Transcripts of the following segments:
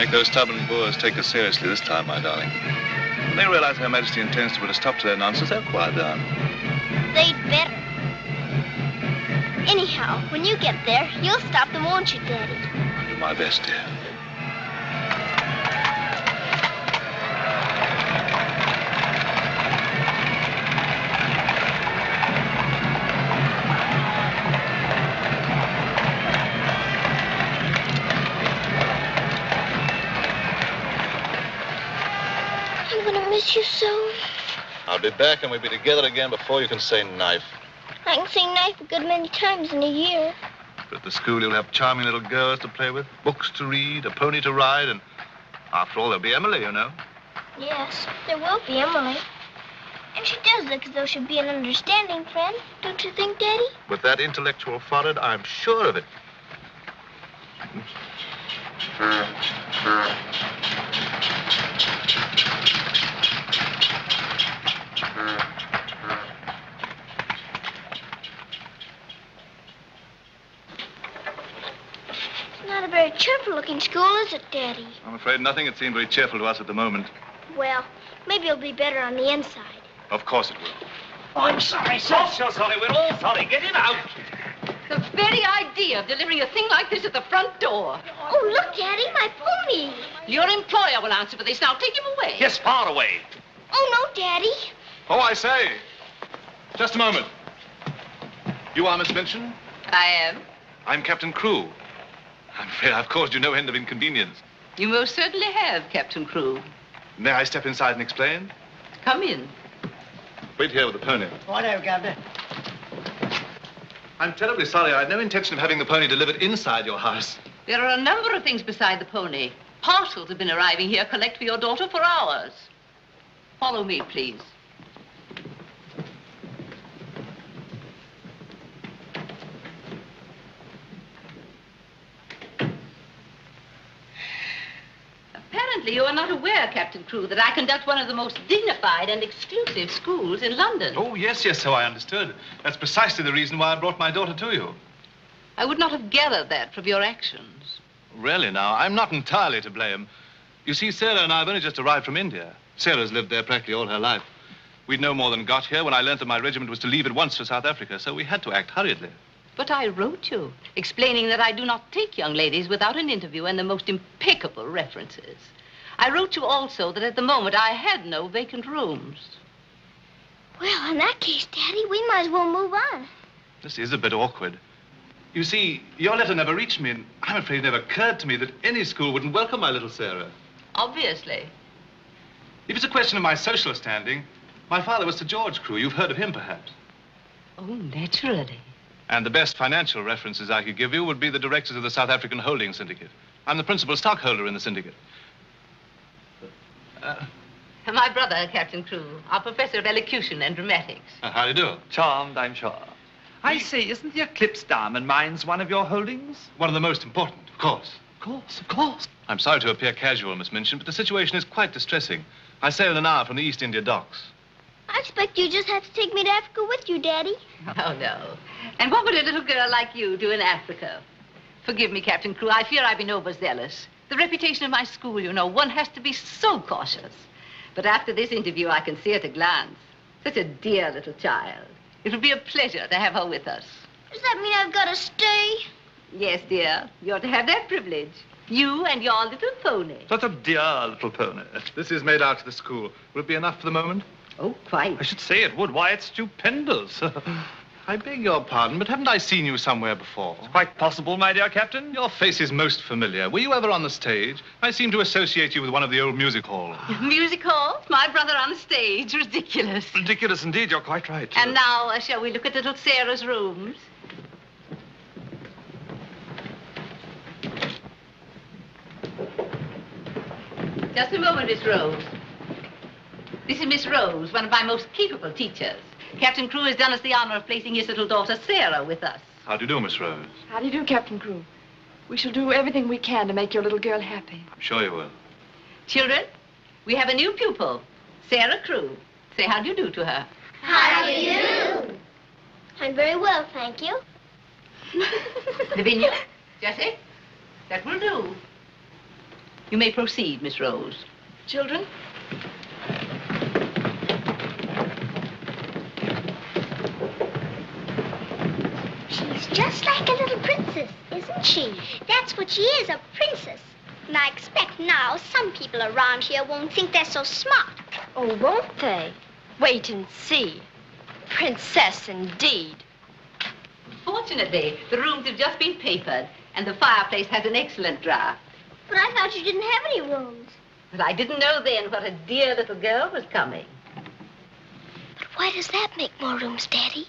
Make those stubborn Boers take us seriously this time, my darling. When they realize Her Majesty intends to put a stop to their nonsense, they'll quiet down. They'd better. Anyhow, when you get there, you'll stop them, won't you, Daddy? I'll do my best, dear. I'm going to miss you so. I'll be back and we'll be together again before you can say knife. I can say knife a good many times in a year. But at the school, you'll have charming little girls to play with, books to read, a pony to ride, and after all, there'll be Emily, you know. Yes, there will be Emily. And she does look as though she'd be an understanding friend, don't you think, Daddy? With that intellectual forehead, I'm sure of it. It's not a very cheerful looking school, is it, Daddy? I'm afraid nothing had seemed very cheerful to us at the moment. Well, maybe it'll be better on the inside. Of course it will. Oh, I'm sorry, sir. so sorry. We're all sorry. Get him out. The very idea of delivering a thing like this at the front door. Oh, look, Daddy, my pony. Your employer will answer for this. Now take him away. Yes, far away. Oh, no, Daddy. Oh, I say. Just a moment. You are Miss Minchin? I am. I'm Captain Crewe. I'm afraid I've caused you no end of inconvenience. You most certainly have, Captain Crewe. May I step inside and explain? Come in. Wait here with the pony. Whatever, Governor. I'm terribly sorry. I had no intention of having the pony delivered inside your house. There are a number of things beside the pony. Parcels have been arriving here collect for your daughter for hours. Follow me, please. Apparently, you are not aware, Captain Crewe, that I conduct one of the most dignified and exclusive schools in London. Oh, yes, yes, so I understood. That's precisely the reason why I brought my daughter to you. I would not have gathered that from your actions. Really, now, I'm not entirely to blame. You see, Sara and I have only just arrived from India. Sara's lived there practically all her life. We'd no more than got here when I learned that my regiment was to leave at once for South Africa, so we had to act hurriedly. But I wrote you, explaining that I do not take young ladies without an interview and the most impeccable references. I wrote you also that at the moment I had no vacant rooms. Well, in that case, Daddy, we might as well move on. This is a bit awkward. You see, your letter never reached me, and I'm afraid it never occurred to me that any school wouldn't welcome my little Sara. Obviously. If it's a question of my social standing, my father was Sir George Crewe. You've heard of him, perhaps. Oh, naturally. And the best financial references I could give you would be the directors of the South African Holding Syndicate. I'm the principal stockholder in the syndicate. Uh, My brother, Captain Crewe, our professor of elocution and dramatics. uh, how do you do? Charmed, I'm sure. I say, isn't the Eclipse Diamond Mines one of your holdings? One of the most important, of course. Of course, of course. I'm sorry to appear casual, Miss Minchin, but the situation is quite distressing. I sail in an hour from the East India docks. I expect you just have to take me to Africa with you, Daddy. Oh, no. And what would a little girl like you do in Africa? Forgive me, Captain Crewe. I fear I've been overzealous. The reputation of my school, you know, one has to be so cautious. But after this interview, I can see at a glance. Such a dear little child. It would be a pleasure to have her with us. Does that mean I've got to stay? Yes, dear. You're to have that privilege. You and your little pony. Such a dear little pony. This is made out to the school. Will it be enough for the moment? Oh, quite. I should say it would. Why, it's stupendous. I beg your pardon, but haven't I seen you somewhere before? Quite possible, my dear Captain. Your face is most familiar. Were you ever on the stage? I seem to associate you with one of the old music halls. Music hall? My brother on the stage. Ridiculous. Ridiculous indeed. You're quite right. And now, uh, shall we look at little Sara's rooms? Just a moment, Miss Rose. This is Miss Rose, one of my most capable teachers. Captain Crewe has done us the honor of placing his little daughter, Sara, with us. How do you do, Miss Rose? How do you do, Captain Crewe? We shall do everything we can to make your little girl happy. I'm sure you will. Children, we have a new pupil, Sara Crewe. Say how do you do to her. How do you do? I'm very well, thank you. Lavinia, Jessie, that will do. You may proceed, Miss Rose. Children, She's just like a little princess, isn't she? That's what she is, a princess. And I expect now some people around here won't think they're so smart. Oh, won't they? Wait and see. Princess, indeed. Fortunately, the rooms have just been papered, and the fireplace has an excellent draft. But I thought you didn't have any rooms. But I didn't know then what a dear little girl was coming. But why does that make more rooms, Daddy?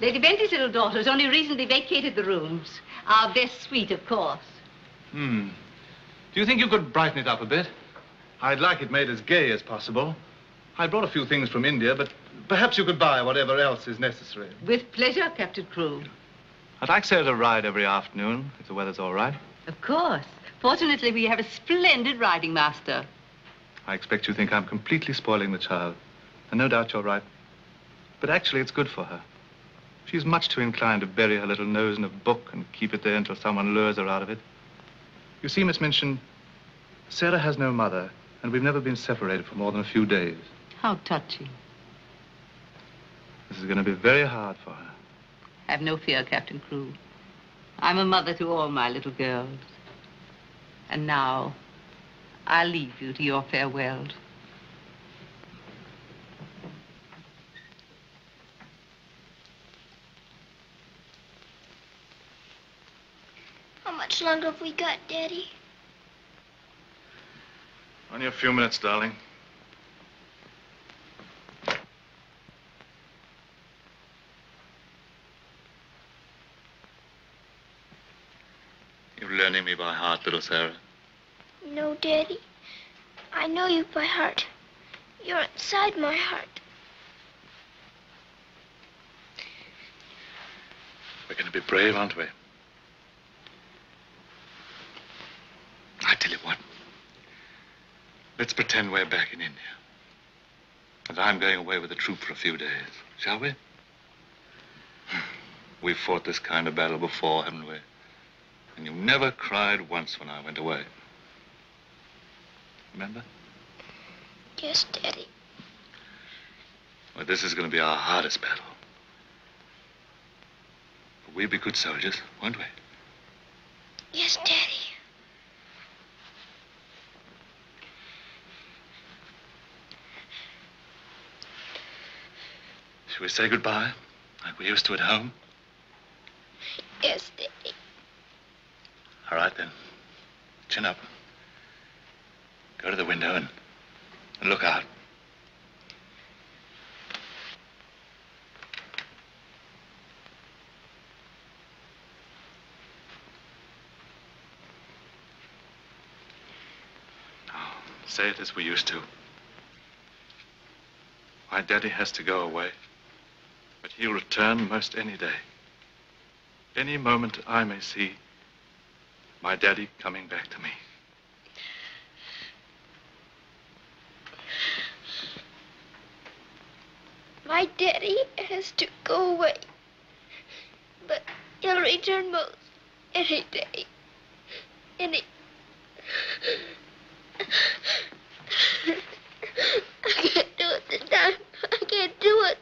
Lady Bentley's little daughter has only recently vacated the rooms. Our best suite, of course. Hmm. Do you think you could brighten it up a bit? I'd like it made as gay as possible. I brought a few things from India, but perhaps you could buy whatever else is necessary. With pleasure, Captain Crewe. I'd like Sara to ride every afternoon, if the weather's all right. Of course. Fortunately, we have a splendid riding master. I expect you think I'm completely spoiling the child. And no doubt you're right. But actually, it's good for her. She's much too inclined to bury her little nose in a book and keep it there until someone lures her out of it. You see, Miss Minchin, Sara has no mother, and we've never been separated for more than a few days. How touching. This is going to be very hard for her. Have no fear, Captain Crewe. I'm a mother to all my little girls. And now, I'll leave you to your farewells. Much longer have we got, Daddy? Only a few minutes, darling. You're learning me by heart, little Sara. No, Daddy. I know you by heart. You're inside my heart. We're going to be brave, aren't we? I tell you what. Let's pretend we're back in India. And I'm going away with the troop for a few days, shall we? We've fought this kind of battle before, haven't we? And you never cried once when I went away. Remember? Yes, Daddy. Well, this is going to be our hardest battle. But we'll be good soldiers, won't we? Yes, Daddy. Shall we say goodbye, like we used to at home? Yes, Daddy. All right, then. Chin up. Go to the window and, and look out. Now, say it as we used to. My daddy has to go away, but he'll return most any day. Any moment I may see my daddy coming back to me. My daddy has to go away. But he'll return most any day. Any. I can't do it this time. I can't do it.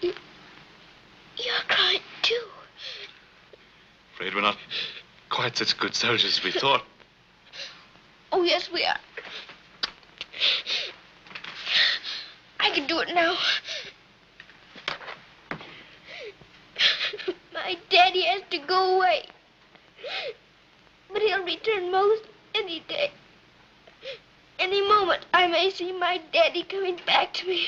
You- You're crying too. Afraid we're not quite such good soldiers as we thought. Oh, yes, we are. I can do it now. My daddy has to go away. But he'll return most any day. Any moment, I may see my daddy coming back to me.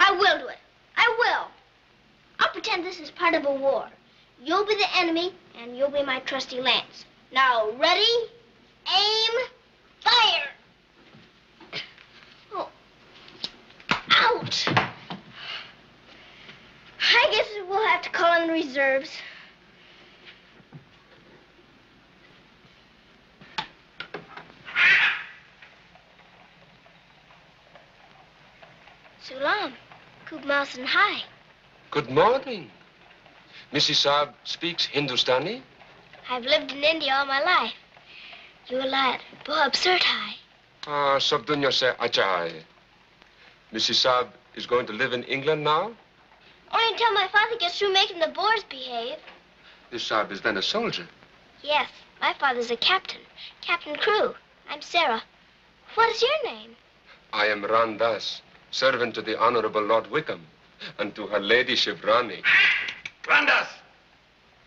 I will do it. I will. I'll pretend this is part of a war. You'll be the enemy, and you'll be my trusty lance. Now, ready, aim, fire! Oh. Ouch! I guess we'll have to call in reserves. Sulam, Kubmas and Hi. Good morning. Mrs. Sahib speaks Hindustani? I've lived in India all my life. You a lad, Boab Surtai. Ah, sab dunya se acha hai. Mrs. Sahib is going to live in England now? Only until my father gets through making the Boers behave. This Sahib is then a soldier. Yes, my father's a captain. Captain Crewe. I'm Sara. What is your name? I am Ram Dass, servant to the Honorable Lord Wickham, and to her ladyship Rani. Ram Dass!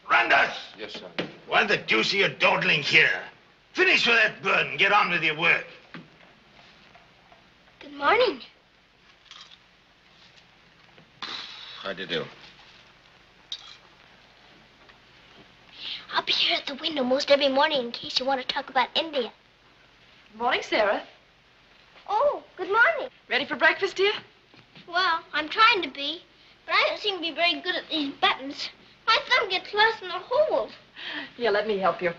Randas! Yes, sir. Why the deuce are you dawdling here? Finish with that bird and get on with your work. Good morning. How do you do? I'll be here at the window most every morning in case you want to talk about India. Good morning, Sara. Oh, good morning. Ready for breakfast, dear? Well, I'm trying to be, but I don't seem to be very good at these buttons. My thumb gets lost in the holes. Here, let me help you.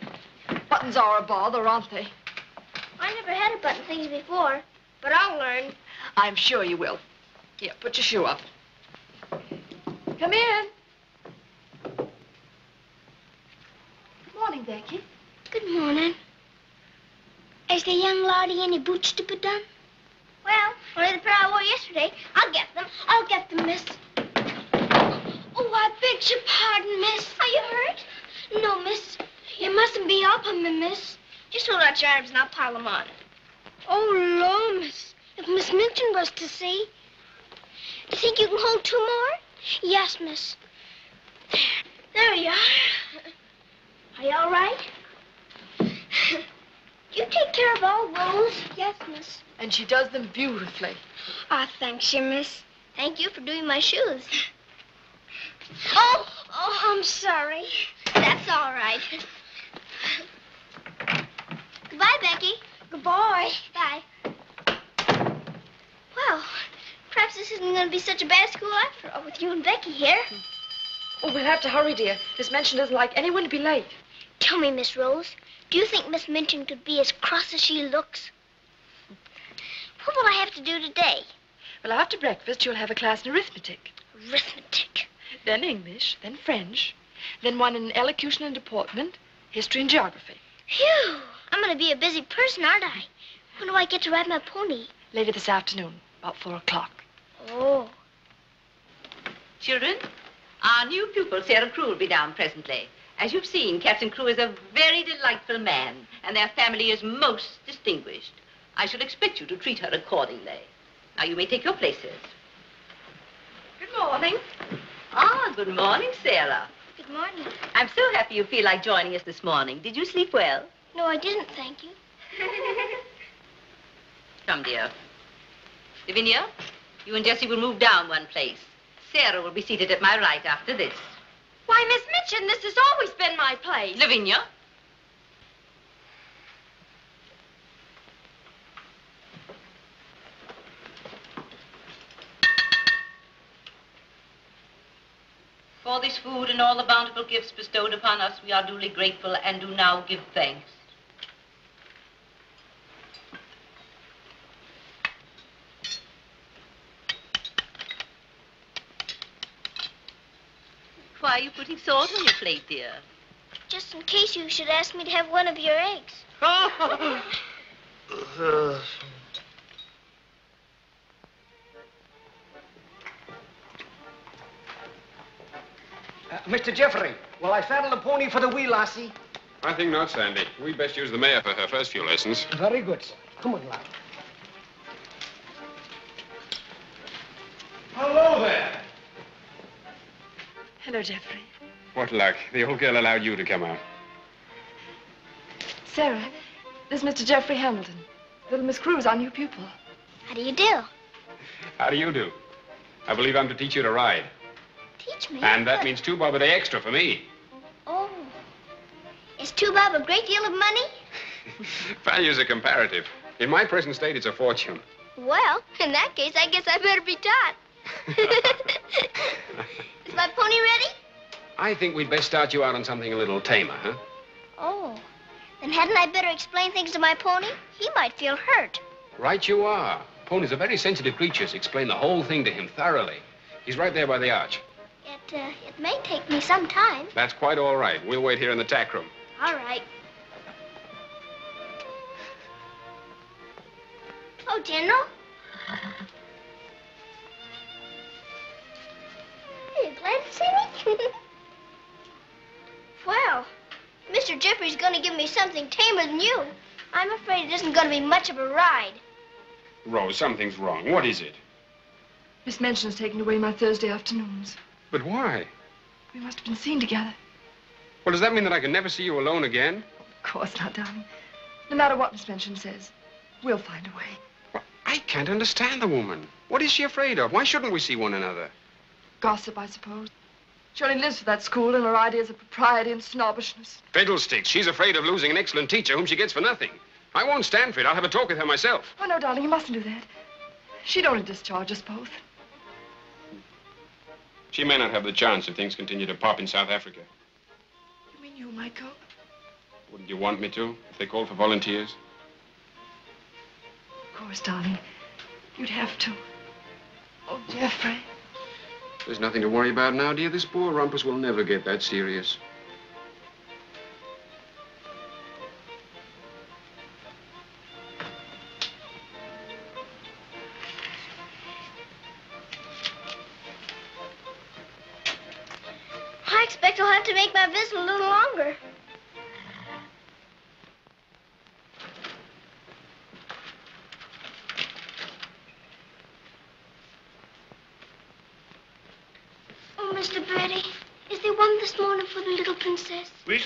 Buttons are a bother, aren't they? I never had to button things before, but I'll learn. I'm sure you will. Here, put your shoe up. Come in. Good morning, Becky. Good morning. Is the young laddie any boots to be done? Well, only the pair I wore yesterday. I'll get them. I'll get them, miss. Oh, I beg your pardon, miss. Are you hurt? No, miss. You mustn't be up on me, miss. Just hold out your arms and I'll pile them on. Oh, Lord, miss. If Miss Minchin was to see. Do you think you can hold two more? Yes, miss. There. There you are. Are you all right? you take care of all those? Yes, miss. And she does them beautifully. Ah, thanks, you, miss. Thank you for doing my shoes. Oh, oh, I'm sorry. That's all right. Goodbye, Becky. Goodbye. Bye. Well, perhaps this isn't going to be such a bad school after all with you and Becky here. Oh, we'll have to hurry, dear. Miss Minchin doesn't like anyone to be late. Tell me, Miss Rose, do you think Miss Minchin could be as cross as she looks? What will I have to do today? Well, after breakfast, you'll have a class in arithmetic, Arithmetic. Then English, then French, then one in elocution and deportment, history and geography. Phew! I'm going to be a busy person, aren't I? When do I get to ride my pony? Later this afternoon, about four o'clock. Oh. Children, our new pupil, Sara Crewe, will be down presently. As you've seen, Captain Crewe is a very delightful man, and their family is most distinguished. I should expect you to treat her accordingly. Now, you may take your places. Good morning. Good morning, Sara. Good morning. I'm so happy you feel like joining us this morning. Did you sleep well? No, I didn't, thank you. Come, dear. Lavinia, you and Jessie will move down one place. Sara will be seated at my right after this. Why, Miss Minchin, this has always been my place. Lavinia. For this food and all the bountiful gifts bestowed upon us, we are duly grateful and do now give thanks. Why are you putting salt on your plate, dear? Just in case you should ask me to have one of your eggs. Oh! Uh, Uh, Mr. Geoffrey, will I saddle the pony for the wee lassie? I think not, Sandy. We best use the mare for her first few lessons. Very good, sir. Come on, lad. Hello there. Hello, Geoffrey. What luck. The old girl allowed you to come out. Sara, this is Mr. Geoffrey Hamilton. Little Miss Crewe, our new pupil. How do you do? How do you do? I believe I'm to teach you to ride. Teach me. And that means two bob a day extra for me. Oh. Is two bob a great deal of money? Values are comparative. In my present state, it's a fortune. Well, in that case, I guess I better be taught. Is my pony ready? I think we'd best start you out on something a little tamer, huh? Oh. Then hadn't I better explain things to my pony? He might feel hurt. Right you are. Ponies are very sensitive creatures. Explain the whole thing to him thoroughly. He's right there by the arch. It, uh, it may take me some time. That's quite all right. We'll wait here in the tack room. All right. Oh, General. Are you glad to see me? well, Mr. Geoffrey's going to give me something tamer than you. I'm afraid it isn't going to be much of a ride. Rose, something's wrong. What is it? Miss Minchin's taken away my Thursday afternoons. But why? We must have been seen together. Well, does that mean that I can never see you alone again? Of course not, darling. No matter what Miss Minchin says, we'll find a way. Well, I can't understand the woman. What is she afraid of? Why shouldn't we see one another? Gossip, I suppose. She only lives for that school and her ideas of propriety and snobbishness. Fiddlesticks. She's afraid of losing an excellent teacher whom she gets for nothing. I won't stand for it. I'll have a talk with her myself. Oh, no, darling, you mustn't do that. She'd only discharge us both. She may not have the chance if things continue to pop in South Africa. You mean you go? Wouldn't you want me to, if they called for volunteers? Of course, darling. You'd have to. Oh, Geoffrey. There's nothing to worry about now, dear. This poor rumpus will never get that serious.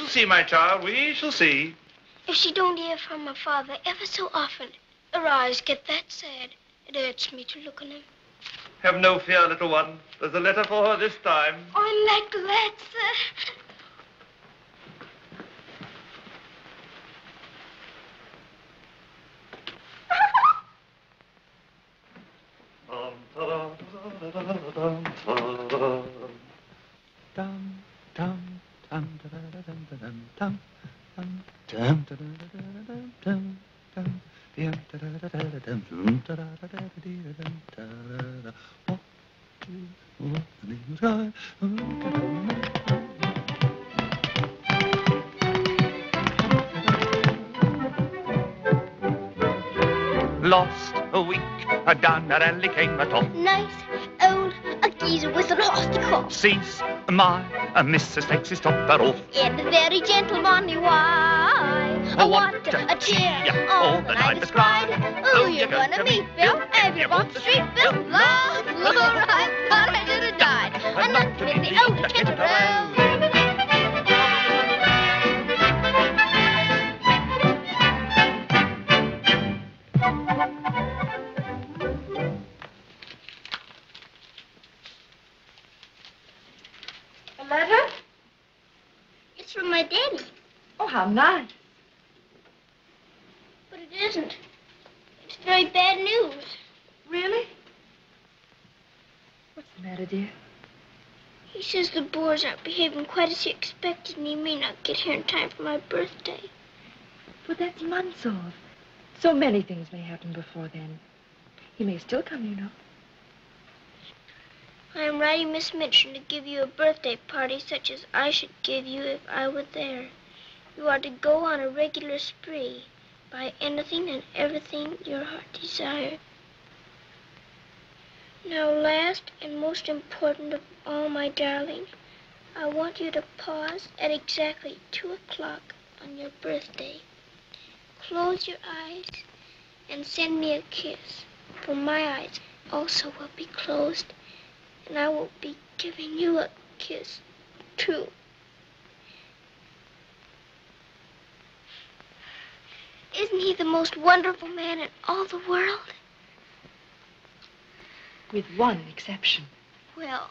Shall see, my child. We shall see. If she don't hear from her father ever so often, her eyes get that sad. It hurts me to look on them. Have no fear, little one. There's a letter for her this time. Oh, I'm that glad, sir. A down at alley came a. Nice old a geezer with a rusty cup. Sees my uh, Mrs. takes his topper off. In a very gentlemanly way. Oh, what what a a cheer cheer all the the night is is cried. cried. Who Who you you gonna gonna meet, Bill? Bill? If you walk the street, Bill, love, look alright. Thought I should have died. I'm not meet the and he may not get here in time for my birthday. But that's months off. So many things may happen before then. He may still come, you know. I am writing Miss Minchin to give you a birthday party such as I should give you if I were there. You are to go on a regular spree, buy anything and everything your heart desires. Now, last and most important of all, my darling, I want you to pause at exactly two o'clock on your birthday. Close your eyes and send me a kiss, for my eyes also will be closed and I will be giving you a kiss, too. Isn't he the most wonderful man in all the world? With one exception. Well,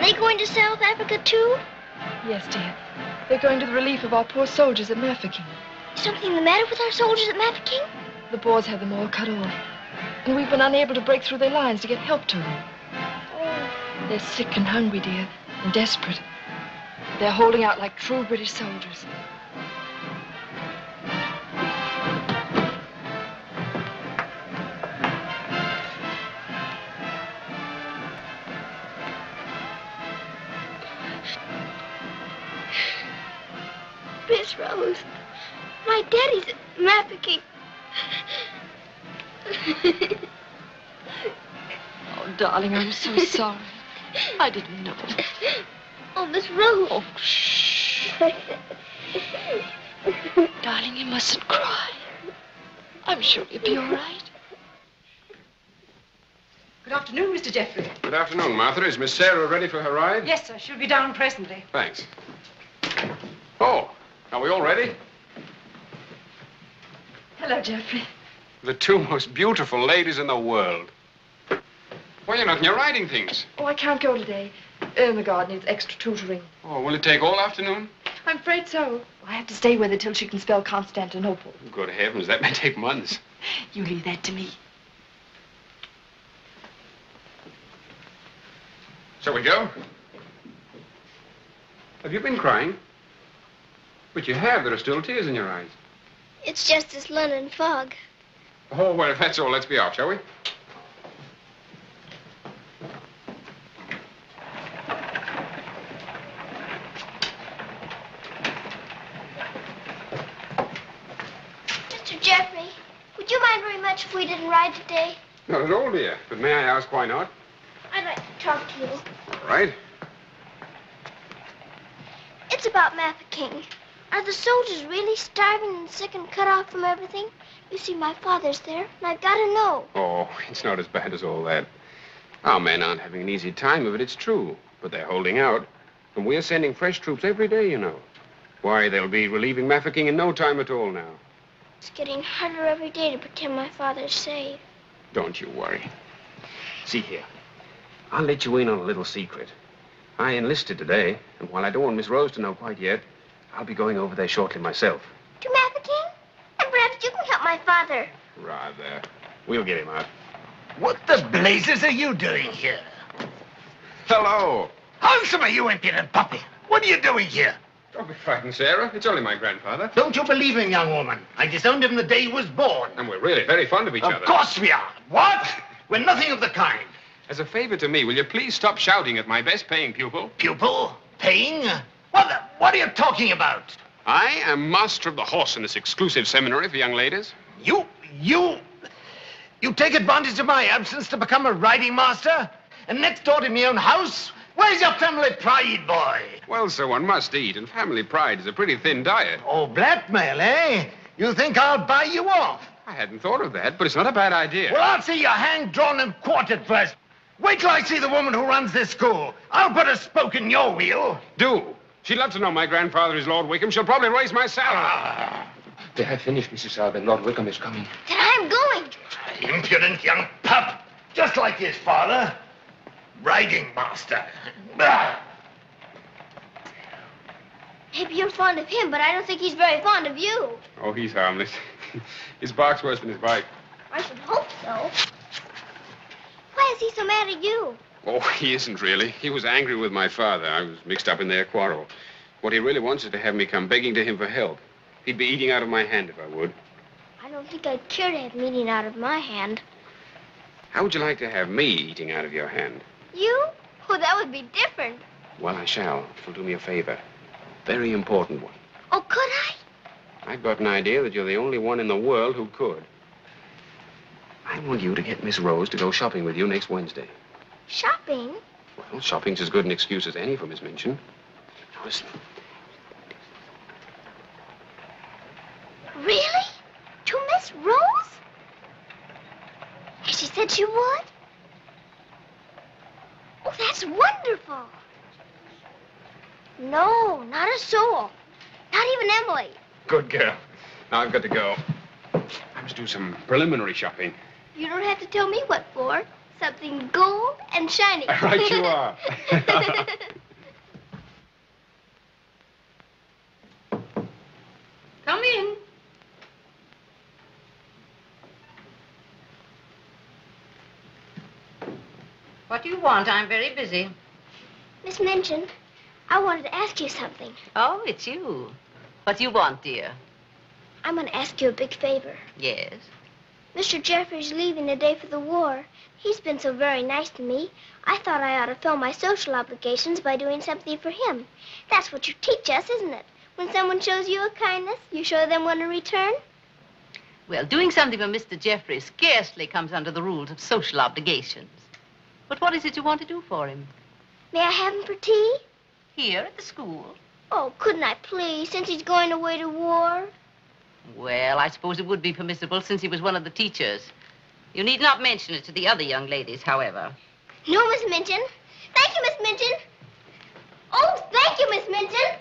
Are they going to South Africa too? Yes, dear. They're going to the relief of our poor soldiers at Mafeking. Is something the matter with our soldiers at Mafeking? The Boers have them all cut off. And we've been unable to break through their lines to get help to them. Oh. They're sick and hungry, dear, and desperate. They're holding out like true British soldiers. Miss my daddy's at Mafeking. Oh, darling, I'm so sorry. I didn't know. oh, Miss Rose. Oh, shh. darling, you mustn't cry. I'm sure you'll be all right. Good afternoon, Mr. Geoffrey. Good afternoon, Martha. Is Miss Sara ready for her ride? Yes, sir. She'll be down presently. Thanks. Oh, are we all ready? Hello, Geoffrey. The two most beautiful ladies in the world. Why, you're not in your riding things. Oh, I can't go today. Irma Ermengarde needs extra tutoring. Oh, will it take all afternoon? I'm afraid so. I have to stay with her till she can spell Constantinople. Good heavens, that may take months. You leave that to me. Shall we go? Have you been crying? But you have. There are still tears in your eyes. It's just this London fog. Oh, well, if that's all, let's be off, shall we? Mr. Geoffrey, would you mind very much if we didn't ride today? Not at all, dear. But may I ask why not? I'd like to talk to you. All right. It's about Mafeking. Are the soldiers really starving and sick and cut off from everything? You see, my father's there, and I've got to know. Oh, it's not as bad as all that. Our men aren't having an easy time of it, it's true. But they're holding out. And we're sending fresh troops every day, you know. Why, they'll be relieving Mafeking in no time at all now. It's getting harder every day to pretend my father's safe. Don't you worry. See here. I'll let you in on a little secret. I enlisted today, and while I don't want Miss Rose to know quite yet, I'll be going over there shortly myself. To Mafeking? And perhaps you can help my father. Rather. We'll get him out. What the blazes are you doing here? Hello. Handsome, are you impudent puppy. What are you doing here? Don't be frightened, Sara. It's only my grandfather. Don't you believe him, young woman? I disowned him the day he was born. And we're really very fond of each of other. Of course we are. What? We're nothing of the kind. As a favor to me, will you please stop shouting at my best paying pupil? Pupil? Paying? What, the, what are you talking about? I am master of the horse in this exclusive seminary for young ladies. You, you, you take advantage of my absence to become a riding master? And next door to my own house? Where's your family pride, boy? Well, sir, one must eat, and family pride is a pretty thin diet. Oh, blackmail, eh? You think I'll buy you off? I hadn't thought of that, but it's not a bad idea. Well, I'll see you hanged, drawn, and quartered first. Wait till I see the woman who runs this school. I'll put a spoke in your wheel. Do. She'd love to know my grandfather is Lord Wickham. She'll probably raise my salary. Ah. They have finished, Mrs. Alban. Lord Wickham is coming. Then I'm going. Impudent young pup. Just like his father. Riding master. Bah. Maybe you're fond of him, but I don't think he's very fond of you. Oh, he's harmless. his bark's worse than his bite. I should hope so. Why is he so mad at you? Oh, he isn't really. He was angry with my father. I was mixed up in their quarrel. What he really wants is to have me come begging to him for help. He'd be eating out of my hand if I would. I don't think I'd care to have him eating out of my hand. How would you like to have me eating out of your hand? You? Oh, that would be different. Well, I shall. If you'll do me a favor. Very important one. Oh, could I? I've got an idea that you're the only one in the world who could. I want you to get Miss Rose to go shopping with you next Wednesday. Shopping? Well, shopping's as good an excuse as any for Miss Minchin. Now, listen. Really? To Miss Rose? Has she said she would? Oh, that's wonderful. No, not a soul. Not even Emily. Good girl. Now I've got to go. I must do some preliminary shopping. You don't have to tell me what for. Something gold and shiny. Right you are. Come in. What do you want? I'm very busy. Miss Minchin, I wanted to ask you something. Oh, it's you. What do you want, dear? I'm going to ask you a big favor. Yes. Mr. Geoffrey's leaving the today for the war. He's been so very nice to me. I thought I ought to fill my social obligations by doing something for him. That's what you teach us, isn't it? When someone shows you a kindness, you show them one in return. Well, doing something for Mr. Geoffrey scarcely comes under the rules of social obligations. But what is it you want to do for him? May I have him for tea? Here at the school? Oh, couldn't I please, since he's going away to war? Well, I suppose it would be permissible since he was one of the teachers. You need not mention it to the other young ladies, however. No, Miss Minchin. Thank you, Miss Minchin. Oh, thank you, Miss Minchin.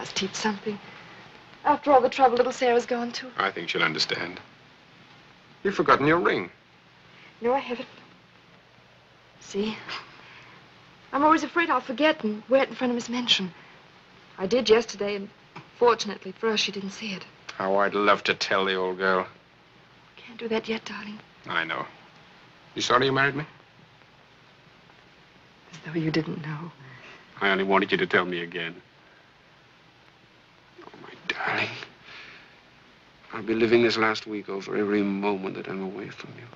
Must teach something. After all the trouble little Sara's gone to. I think she'll understand. You've forgotten your ring. No, I haven't. See? I'm always afraid I'll forget and wear it in front of Miss Minchin. I did yesterday, and fortunately for us, she didn't see it. How I'd love to tell the old girl. Can't do that yet, darling. I know. You sorry you married me? As though you didn't know. I only wanted you to tell me again. My darling. I'll be living this last week over every moment that I'm away from you.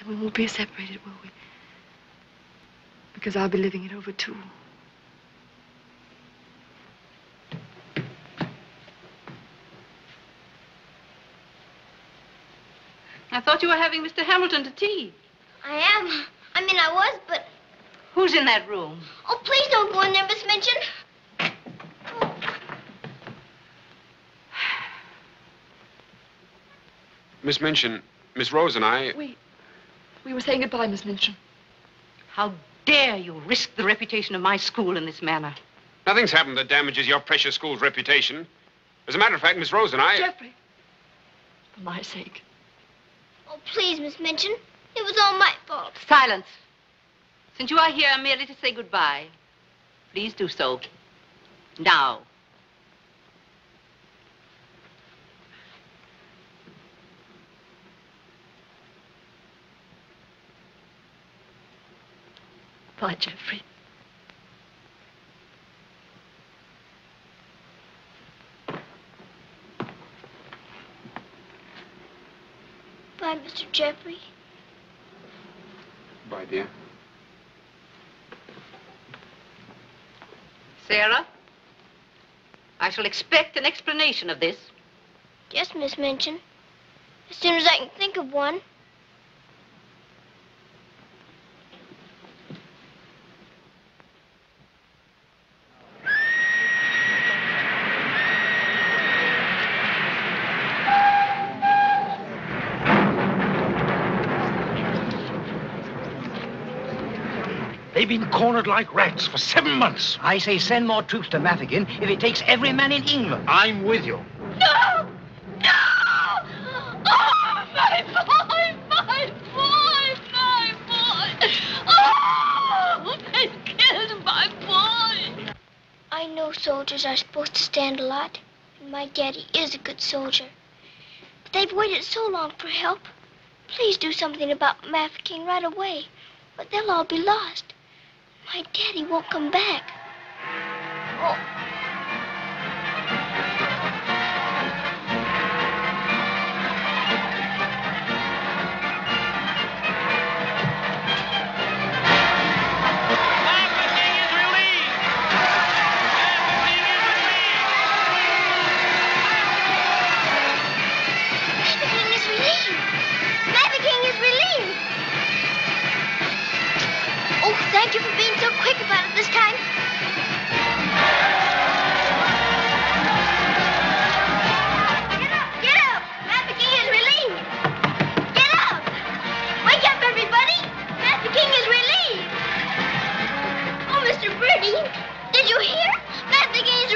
And we won't be separated, will we? Because I'll be living it over, too. I thought you were having Mr. Hamilton to tea. I am. I mean, I was, but... Who's in that room? Oh, please don't go in there, Miss Minchin. Miss Minchin, Miss Rose and I... We... We were saying goodbye, Miss Minchin. How dare you risk the reputation of my school in this manner? Nothing's happened that damages your precious school's reputation. As a matter of fact, Miss Rose and I... Geoffrey. For my sake. Oh, please, Miss Minchin. It was all my fault. Silence. Since you are here merely to say goodbye, please do so. Now. Bye, Geoffrey. Bye, Mr. Geoffrey. Bye, dear. Sara, I shall expect an explanation of this. Yes, Miss Minchin. As soon as I can think of one. They've been cornered like rats for seven months. I say send more troops to Mafeking if it takes every man in England. I'm with you. No! No! Oh, my boy! My boy! My boy! Oh! They've killed my boy! I know soldiers are supposed to stand a lot, and my daddy is a good soldier. But they've waited so long for help. Please do something about Mafeking right away, or they'll all be lost. My daddy won't come back. Oh. Mafeking is released. Oh so quick about it this time. Get up, get up! King is. Get up! Wake up, everybody! King is. Oh, Mr. Did you hear? King is.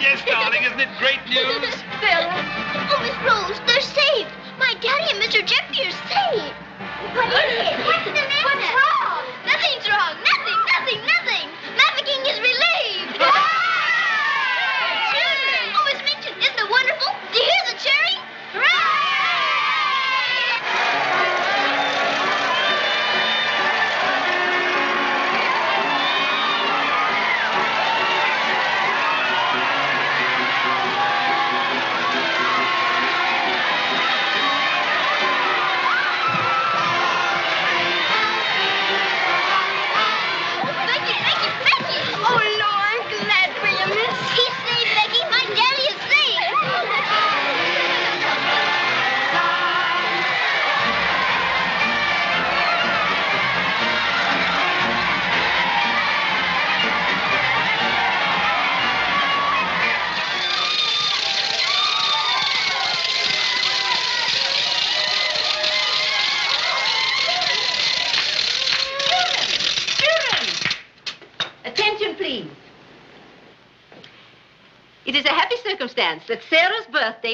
Yes, darling, isn't it great news? Phil, oh, Miss Rose, they're saved. My daddy and Mr. Jeffy are saved. What is it? What's the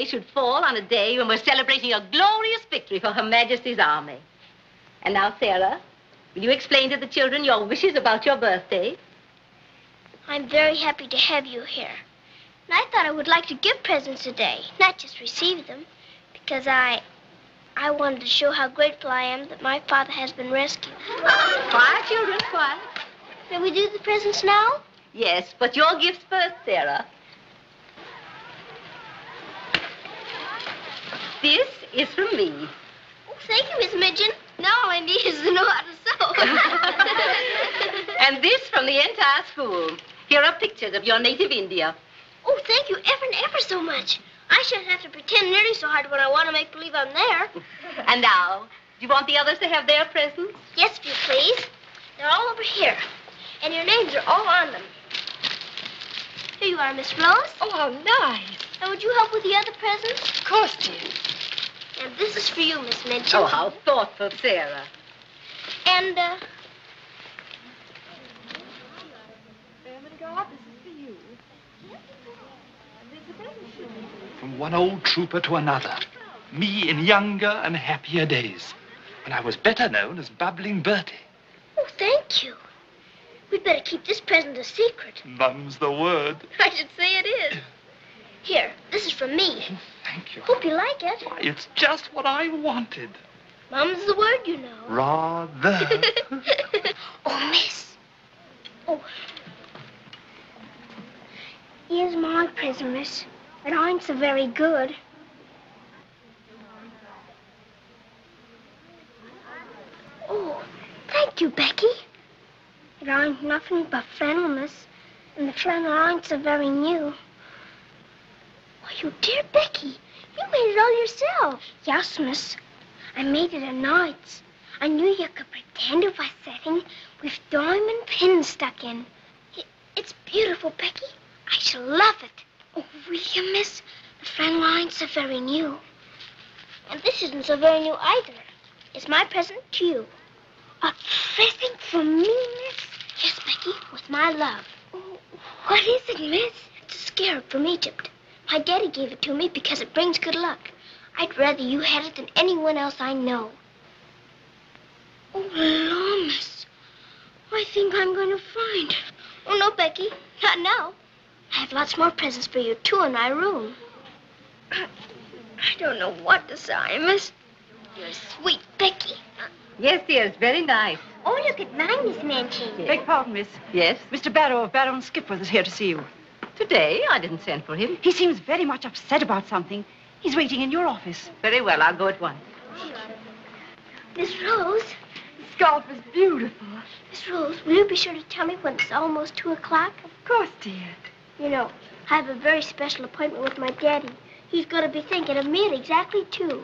Should fall on a day when we're celebrating a glorious victory for Her Majesty's army. And now, Sara, will you explain to the children your wishes about your birthday? I'm very happy to have you here. And I thought I would like to give presents today, not just receive them, because I I wanted to show how grateful I am that my father has been rescued. Quiet, children, quiet. May we do the presents now? Yes, but your gifts first, Sara. This is from me. Oh, thank you, Miss Minchin. Now all I need is to know how to sew. And this from the entire school. Here are pictures of your native India. oh, thank you ever and ever so much. I shan't have to pretend nearly so hard when I want to make believe I'm there. And now, do you want the others to have their presents? Yes, if you please. They're all over here. And your names are all on them. Here you are, Miss Rose. Oh, how nice. And would you help with the other presents? Of course, dear. And this is for you, Miss Minchin. Oh, how thoughtful, Sara. And, uh, From one old trooper to another. Me in younger and happier days. When I was better known as Bubbling Bertie. oh, thank you. We'd better keep this present a secret. Mum's the word. I should say it is. Here, this is from me. Oh, thank you. Hope you like it. Why, it's just what I wanted. Mum's the word, you know. Rather. oh, miss. Oh. Here's my present, miss. But ain't so very good. Oh, thank you, Becky. It ain't nothing but flannel, miss. And the flannel ain't so very new. Oh, you dear Becky. You made it all yourself. Yes, miss. I made it at nights. I knew you could pretend it was setting with diamond pins stuck in. It, it's beautiful, Becky. I shall love it. Oh, will you, miss? The flannel ain't so very new. And this isn't so very new either. It's my present to you. A present from me, miss? Yes, Becky, with my love. Oh, what is it, miss? It's a scarab from Egypt. My daddy gave it to me because it brings good luck. I'd rather you had it than anyone else I know. Oh, Lord, miss. I think I'm going to find. Oh, no, Becky. Not now. I have lots more presents for you, too, in my room. I don't know what to say, miss. You're sweet, Becky. Yes, dear, it's very nice. Oh, look at mine, Miss Minchin. Beg pardon, miss. Yes? Mr. Barrow of Barrow and Skipworth is here to see you. Today, I didn't send for him. He seems very much upset about something. He's waiting in your office. Very well, I'll go at once. Miss Rose. The scarf is beautiful. Miss Rose, will you be sure to tell me when it's almost two o'clock? Of course, dear. You know, I have a very special appointment with my daddy. He's going to be thinking of me at exactly two.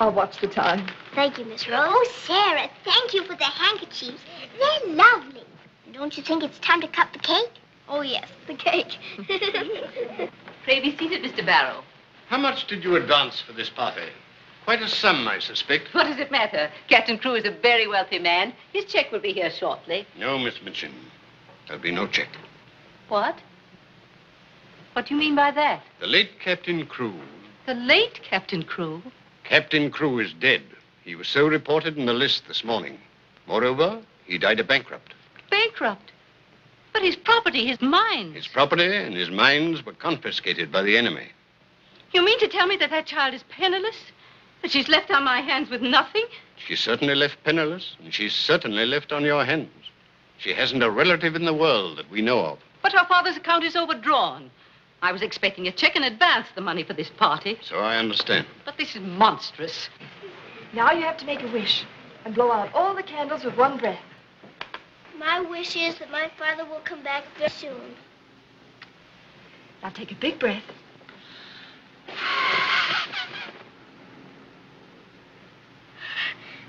I'll watch the time. Thank you, Miss Rose. Oh, Sara, thank you for the handkerchiefs. They're lovely. Don't you think it's time to cut the cake? Oh, yes, the cake. Pray be seated, Mr. Barrow. How much did you advance for this party? Quite a sum, I suspect. What does it matter? Captain Crewe is a very wealthy man. His check will be here shortly. No, Miss Minchin. There'll be no check. What? What do you mean by that? The late Captain Crewe. The late Captain Crewe? Captain Crewe is dead. He was so reported in the list this morning. Moreover, he died a bankrupt. Bankrupt. But his property, his mines. His property and his mines were confiscated by the enemy. You mean to tell me that that child is penniless? That she's left on my hands with nothing? She's certainly left penniless, and she's certainly left on your hands. She hasn't a relative in the world that we know of. But her father's account is overdrawn. I was expecting a check in advance, the money for this party. So I understand. But this is monstrous. Now you have to make a wish and blow out all the candles with one breath. My wish is that my father will come back very soon. Now take a big breath.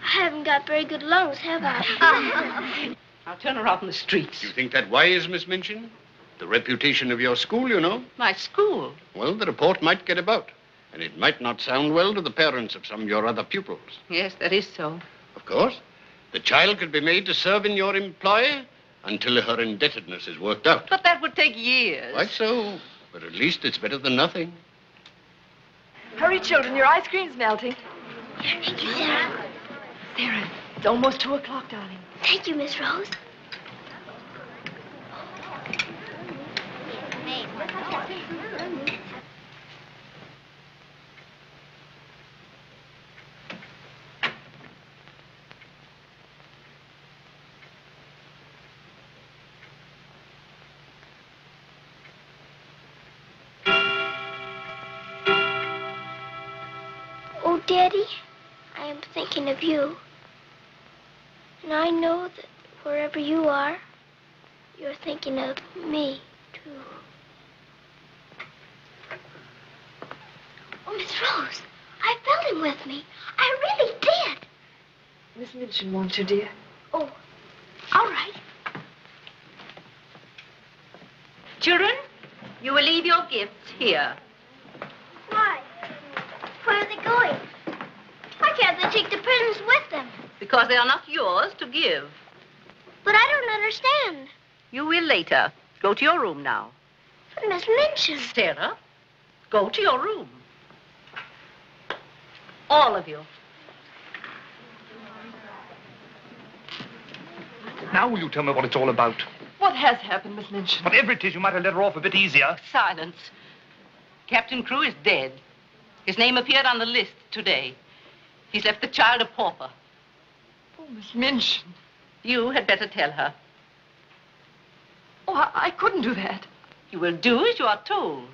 I haven't got very good lungs, have I? Oh, I'll turn her out in the streets. You think that wise, Miss Minchin? The reputation of your school, you know. My school? Well, the report might get about. And it might not sound well to the parents of some of your other pupils. Yes, that is so. Of course. The child could be made to serve in your employ until her indebtedness is worked out. But that would take years. Quite so. But at least it's better than nothing. Hurry, children, your ice cream's melting. Thank you, Sara. Sara, it's almost two o'clock, darling. Thank you, Miss Rose. Oh, Daddy, I am thinking of you. And I know that wherever you are, you're thinking of me, too. Oh, Miss Rose, I felt him with me. I really did. Miss Minchin wants you, dear. Oh, all right. Children, you will leave your gifts here. Why? Where are they going? Why can't they take the presents with them? Because they are not yours to give. But I don't understand. You will later. Go to your room now. But Miss Minchin. Sara, go to your room. All of you. Now will you tell me what it's all about? What has happened, Miss Minchin? Whatever it is, you might have let her off a bit easier. Silence. Captain Crewe is dead. His name appeared on the list today. He's left the child a pauper. Oh, Miss Minchin. You had better tell her. Oh, I, I couldn't do that. You will do as you are told.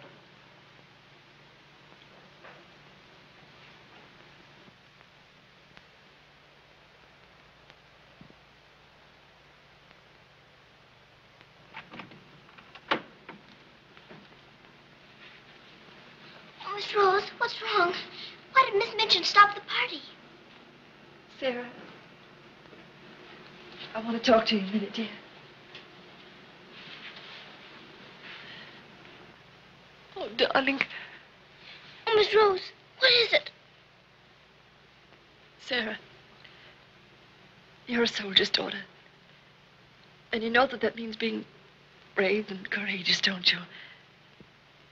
Oh, Miss Rose, what's wrong? Why did Miss Minchin stop the party? Sara, I want to talk to you a minute, dear. Oh, darling. Oh, Miss Rose, what is it? Sara, you're a soldier's daughter. And you know that that means being brave and courageous, don't you?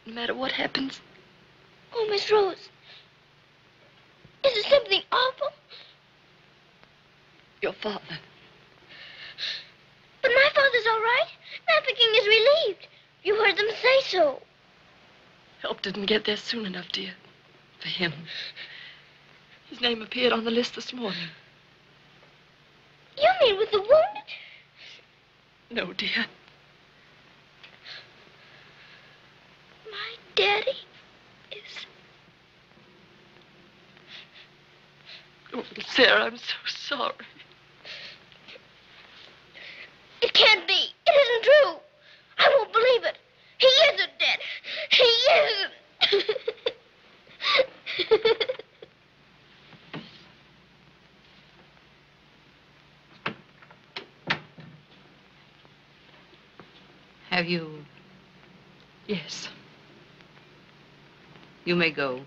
No matter what happens. Oh, Miss Rose. Is it something awful? Your father. Father's all right. Mafeking is relieved. You heard them say so. Help didn't get there soon enough, dear. For him. His name appeared on the list this morning. You mean with the wound? No, dear. My daddy is. Oh, Sara, I'm so sorry. It can't be. It isn't true. I won't believe it. He isn't dead. He isn't. Have you? Yes. You may go.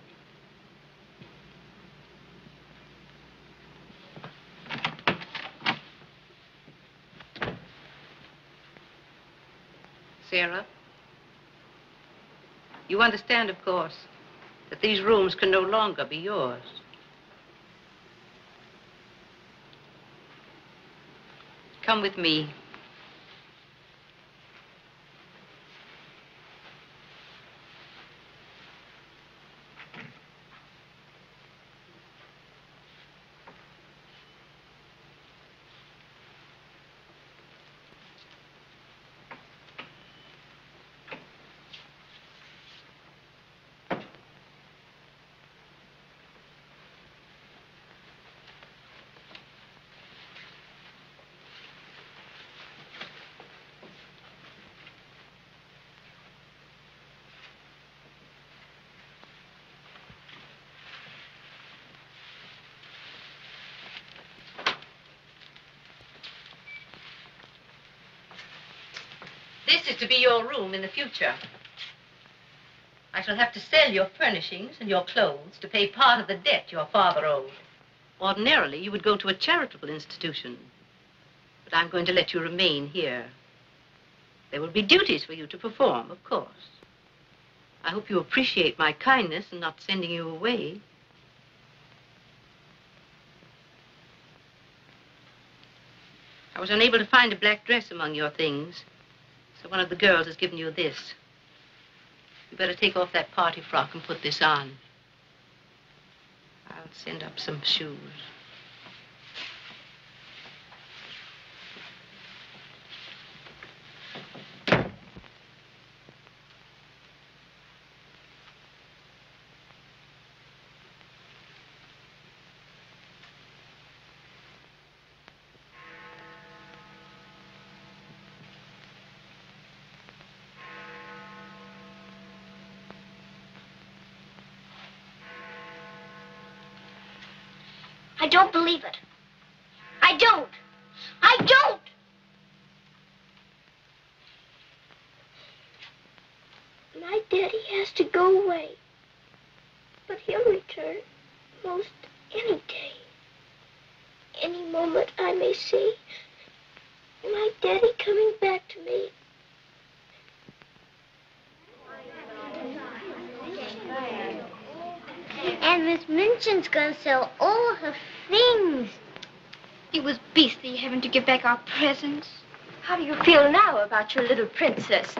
Sara, You understand, of course, that these rooms can no longer be yours. Come with me. This is to be your room in the future. I shall have to sell your furnishings and your clothes to pay part of the debt your father owed. Ordinarily, you would go to a charitable institution. But I'm going to let you remain here. There will be duties for you to perform, of course. I hope you appreciate my kindness in not sending you away. I was unable to find a black dress among your things. So one of the girls has given you this. You better take off that party frock and put this on. I'll send up some shoes. I don't believe it. I don't. I don't. My daddy has to go away. But he'll return most any day. Any moment I may see my daddy coming back to me. And Miss Minchin's gonna sell all her things. It was beastly having to give back our presents. How do you feel now about your little princess?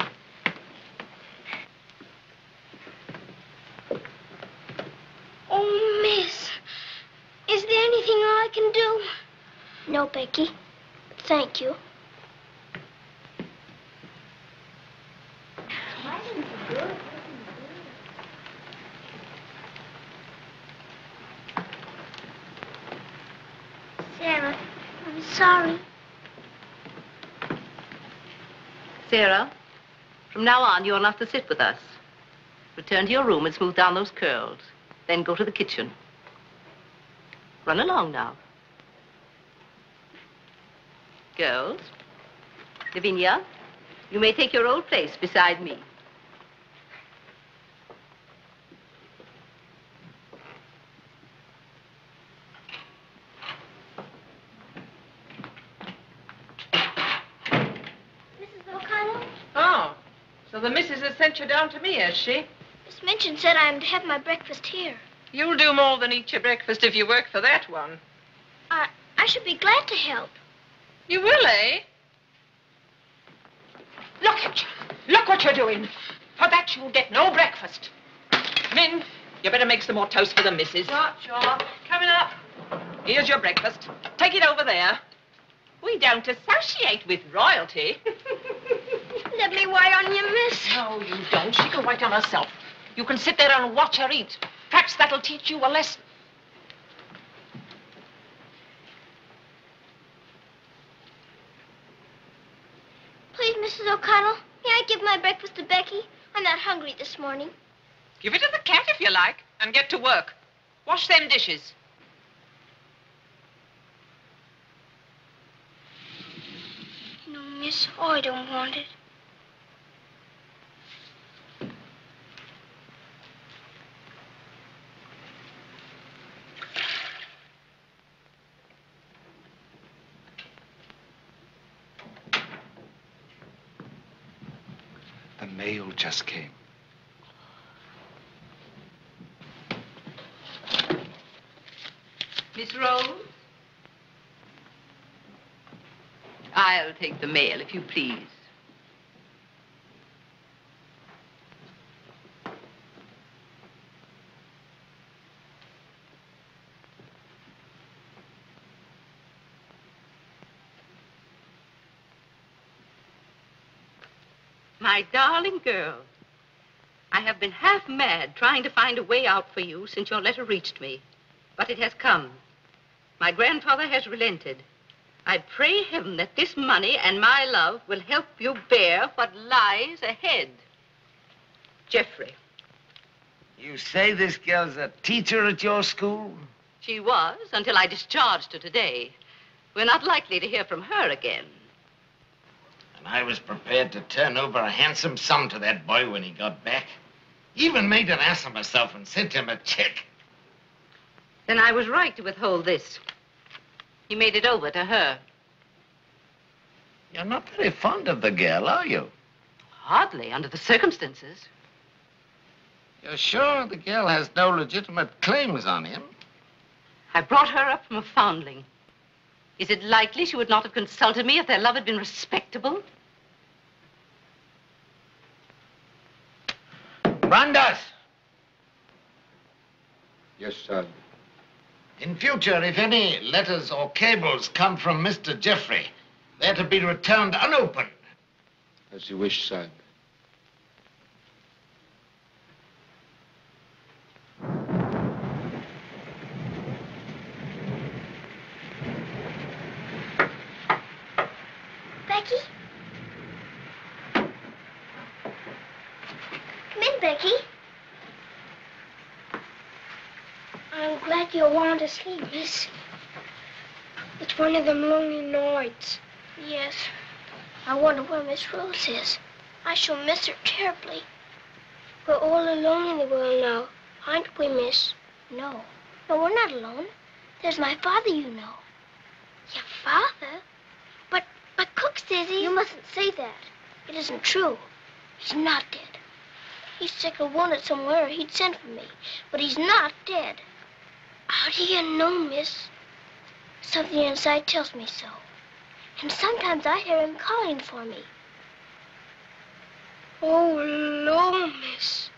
Oh, Miss, is there anything I can do? No, Becky. Thank you. Sara, I'm sorry. Sara, from now on, you're not to sit with us. Return to your room and smooth down those curls. Then go to the kitchen. Run along now. Girls, Lavinia, you may take your old place beside me. Mrs. O'Connell, Oh, so the missus has sent you down to me, has she? Miss Minchin said I'm to have my breakfast here. You'll do more than eat your breakfast if you work for that one. I, I should be glad to help. You will, eh? Look at you. Look what you're doing. For that, you'll get no breakfast. Min, you better make some more toast for the missus. Sure, sure. Coming up. Here's your breakfast. Take it over there. We don't associate with royalty. Let me wait on you, miss. No, you don't. She can wait on herself. You can sit there and watch her eat. Perhaps that'll teach you a lesson. Please, Mrs. O'Connell, may I give my breakfast to Becky? I'm not hungry this morning. Give it to the cat if you like, and get to work. Wash them dishes. No, miss. Oh, I don't want it. came. Miss Rose? I'll take the mail, if you please. My darling girl, I have been half mad trying to find a way out for you since your letter reached me. But it has come. My grandfather has relented. I pray heaven that this money and my love will help you bear what lies ahead. Geoffrey. You say this girl's a teacher at your school? She was until I discharged her today. We're not likely to hear from her again. And I was prepared to turn over a handsome sum to that boy when he got back. Even made an ass of myself and sent him a check. Then I was right to withhold this. You made it over to her. You're not very fond of the girl, are you? Hardly, under the circumstances. You're sure the girl has no legitimate claims on him? I brought her up from a foundling. Is it likely she would not have consulted me if their love had been respectable? Ram Dass! Yes, sir. In future, if any letters or cables come from Mr. Geoffrey, they're to be returned unopened. As you wish, sir. Becky? Come in, Becky. I'm glad you want to sleep, miss. It's one of them lonely nights. Yes. I wonder where Miss Rose is. I shall miss her terribly. We're all alone in the world now, aren't we, miss? No. No, we're not alone. There's my father, you know. Your father? But, but Cook says he... You mustn't say that. It isn't true. He's not dead. He's sick or wounded somewhere, or he'd send for me. But he's not dead. How do you know, miss? Something inside tells me so. And sometimes I hear him calling for me. Oh, Lord, miss.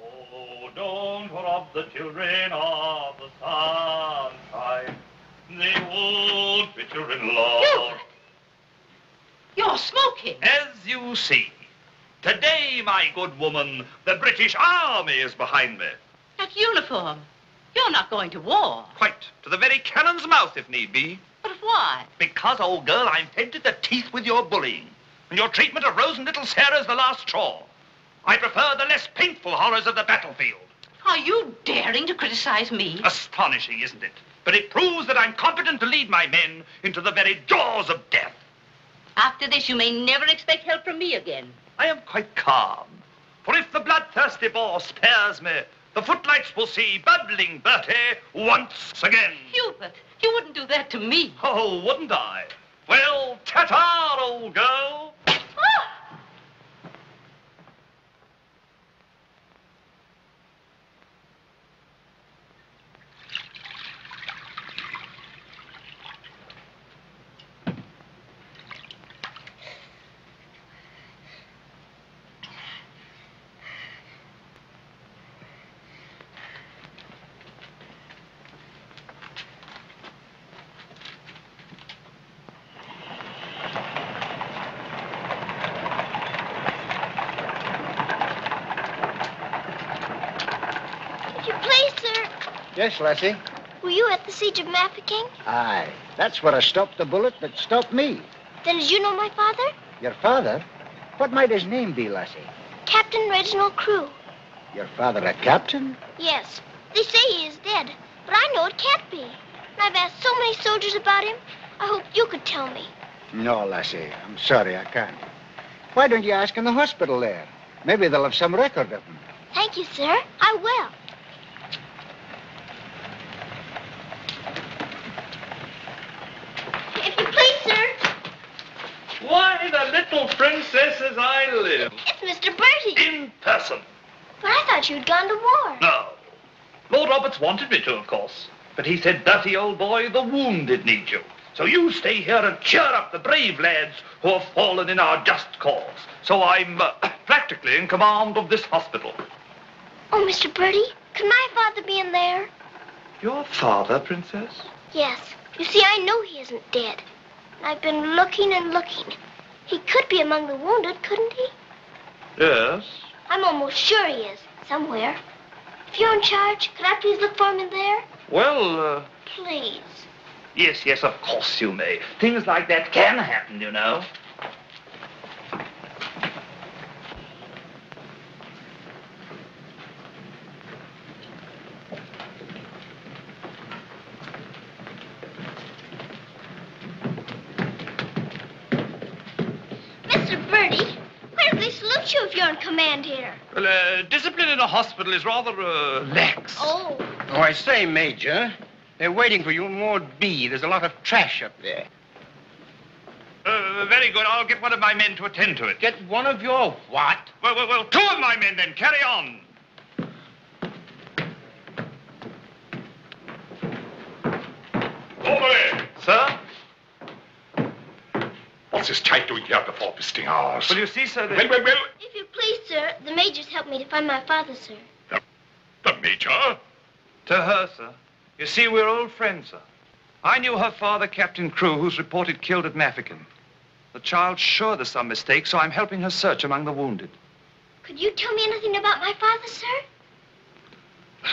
Oh, don't rob the children of the sunshine. They won't fit your in-law. Gilbert! You're smoking. As you see, today, my good woman, the British Army is behind me. That uniform. You're not going to war. Quite. To the very cannon's mouth, if need be. But why? Because, old girl, I'm fed to the teeth with your bullying. And your treatment of Rose and little Sara's the last straw. I prefer the less painful horrors of the battlefield. Are you daring to criticize me? Astonishing, isn't it? But it proves that I'm competent to lead my men into the very jaws of death. After this, you may never expect help from me again. I am quite calm. For if the bloodthirsty Boer spares me, the footlights will see bubbling Bertie once again. Hubert, you wouldn't do that to me. Oh, wouldn't I? Well, ta-ta, old girl. If you please, sir, Yes, Lassie? were you at the siege of Mafeking? Aye. That's what I stopped the bullet that stopped me. Then did you know my father? Your father? What might his name be, Lassie? Captain Reginald Crewe. Your father a captain? Yes. They say he is dead, but I know it can't be. And I've asked so many soldiers about him. I hope you could tell me. No, Lassie. I'm sorry, I can't. Why don't you ask in the hospital there? Maybe they'll have some record of him. Thank you, sir. I will. If you please, sir, Why, the little princess as I live. it's Mr. Bertie. In person. But I thought you'd gone to war. No. Lord Roberts wanted me to, of course. But he said, dirty old boy, the wounded need you. So you stay here and cheer up the brave lads who have fallen in our just cause. So I'm uh, practically in command of this hospital. Oh, Mr. Bertie, can my father be in there? Your father, Princess? Yes. You see, I know he isn't dead. I've been looking and looking. He could be among the wounded, couldn't he? Yes. I'm almost sure he is, somewhere. If you're in charge, could I please look for him in there? Well, uh, Please. yes, yes, of course you may. Things like that can happen, you know. Mr. Bertie, where do they salute you if you're in command here? Well, uh, discipline in a hospital is rather uh, lax. Oh. Oh, I say, Major, they're waiting for you in Ward B. There's a lot of trash up there. Uh, very good. I'll get one of my men to attend to it. Get one of your what? Well, well, well, two of my men then. Carry on. Orderly! Sir? What's this type doing here before visiting hours? Well, you see, sir, Well, well, well, If you please, sir, the major's helped me to find my father, sir. the major? To her, sir. You see, we're old friends, sir. I knew her father, Captain Crewe, who's reported killed at Mafeking. The child's sure there's some mistake, so I'm helping her search among the wounded. Could you tell me anything about my father, sir?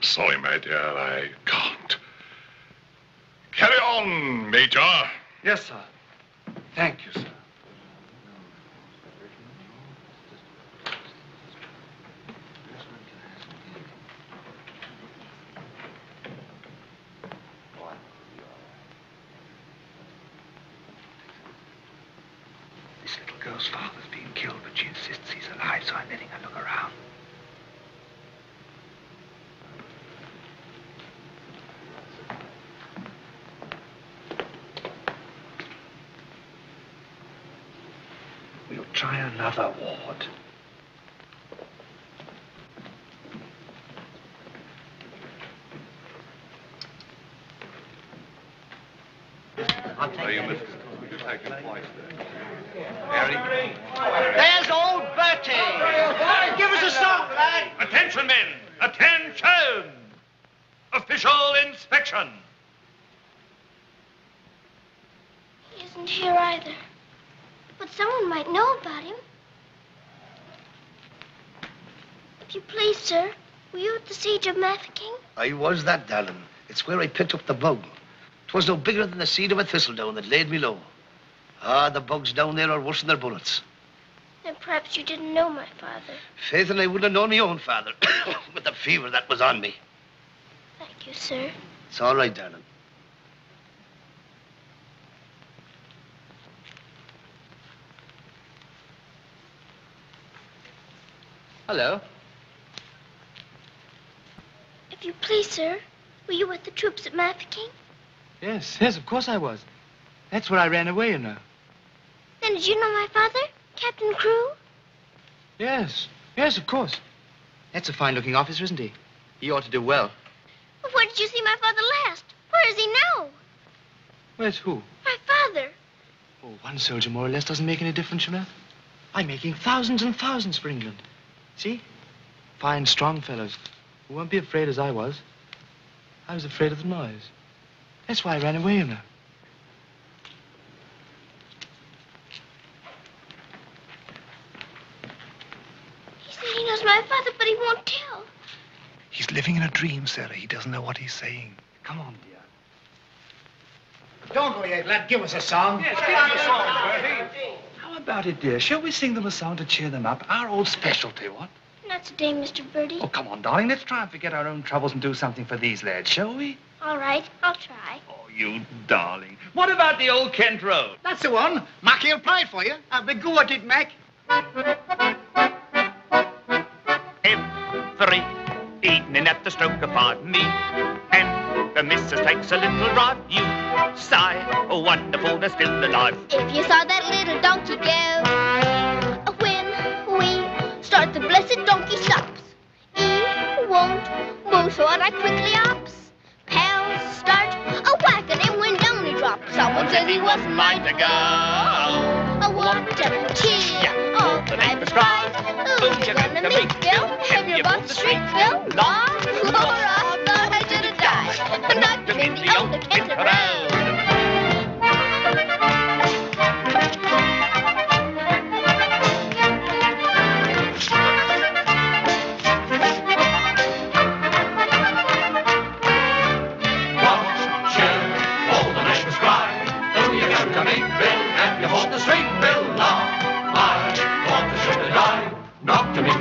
Sorry, my dear, I can't. Carry on, Major. Yes, sir. Thank you, sir. This little girl's father's been killed, but she insists he's alive, so I'm letting her look around. We'll try another ward. Are you Mr. Detective White? Harry? There's old Bertie. Give us a song, lad. Attention, men! Attention! Official inspection. He isn't here either. But someone might know about him. If you please, sir, were you at the siege of Mafeking? I was that, darling. It's where I picked up the bug. 'Twas no bigger than the seed of a thistledown that laid me low. Ah, the bugs down there are worse than their bullets. Then perhaps you didn't know my father. Faith, and I wouldn't have known my own father with the fever that was on me. Thank you, sir. It's all right, darling. Hello. If you please, sir, were you with the troops at Mafeking? Yes, yes, of course I was. That's where I ran away, you know. Then did you know my father, Captain Crewe? Yes, yes, of course. That's a fine-looking officer, isn't he? He ought to do well. Well, where did you see my father last? Where is he now? Where's who? My father. Oh, one soldier more or less doesn't make any difference, you know. I'm making thousands and thousands for England. See? Fine, strong fellows who won't be afraid as I was. I was afraid of the noise. That's why I ran away, you know. He said he knows my father, but he won't tell. He's living in a dream, Sara. He doesn't know what he's saying. Come on, dear. Don't go yet, lad. Give us a song. Yes, give us a song, Bertie. How about it, dear? Shall we sing them a song to cheer them up? Our old specialty, what? Not today, Mr. Bertie. Oh, come on, darling. Let's try and forget our own troubles and do something for these lads, shall we? All right, I'll try. Oh, you darling. What about the old Kent Road? That's the one. Mackie'll play it for you. I've a good at it, Mac. Every evening at the stroke of five, me and the missus takes a little drive. You sigh, oh, wonderful, they're still alive. If you saw that little donkey go, when we start the came short, I quickly ops, Pound, start, a whack, and it went down, he dropped. Someone says he wasn't mine to go. A walked up to you, all the night prescribed. Ooh, you gonna meet, Bill? Have you bought the street, Bill? Lord, Laura, I thought I should have die? And not to meet the older kids around.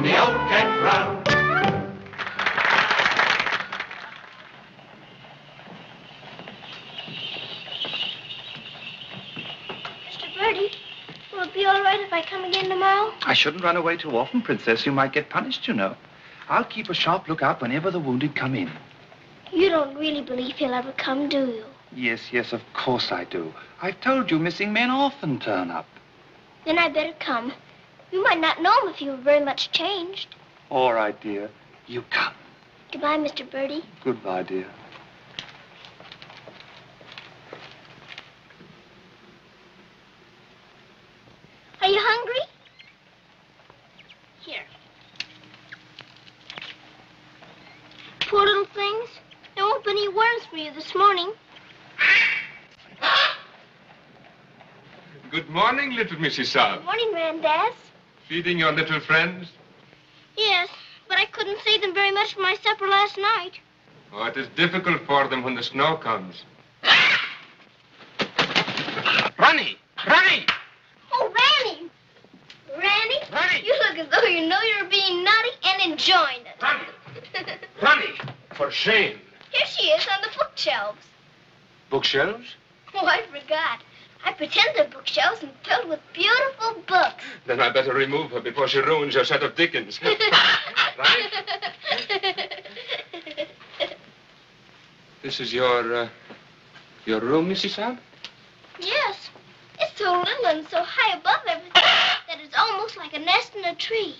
Knocked the old Kent Round. Mr. Bertie, will it be all right if I come again tomorrow? I shouldn't run away too often, Princess. You might get punished, you know. I'll keep a sharp lookout whenever the wounded come in. You don't really believe he'll ever come, do you? Yes, yes, of course I do. I've told you missing men often turn up. Then I'd better come. You might not know him if you were very much changed. All right, dear. You come. Goodbye, Mr. Bertie. Goodbye, dear. Are you hungry? Here. Poor little things. There won't be any worms for you this morning. Good morning, little Missy Mrs. Good Morning, Ram Dass. Feeding your little friends? Yes, but I couldn't save them very much for my supper last night. Oh, it is difficult for them when the snow comes. Ronnie! Ronnie! Oh, Ranny! Ranny? Ranny! You look as though you know you're being naughty and enjoying it. Ranny! Ronnie! For shame. Here she is on the bookshelves. Bookshelves? Oh, I forgot. I pretend they're bookshelves and filled with beautiful books. Then I better remove her before she ruins your set of Dickens. This is your, uh, your room, Mrs. Sahib? yes. It's so little and so high above everything that it's almost like a nest in a tree.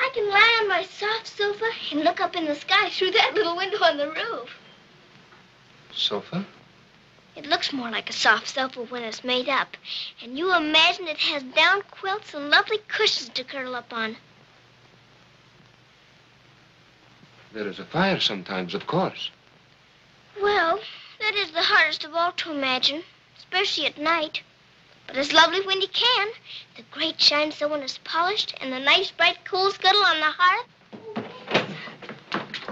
I can lie on my soft sofa and look up in the sky through that little window on the roof. Sofa? It looks more like a soft sofa when it's made up. And you imagine it has down quilts and lovely cushions to curl up on. There is a fire sometimes, of course. Well, that is the hardest of all to imagine, especially at night. But it's lovely when you can. The grate shines so when it's polished, and the nice bright coal scuttle on the hearth.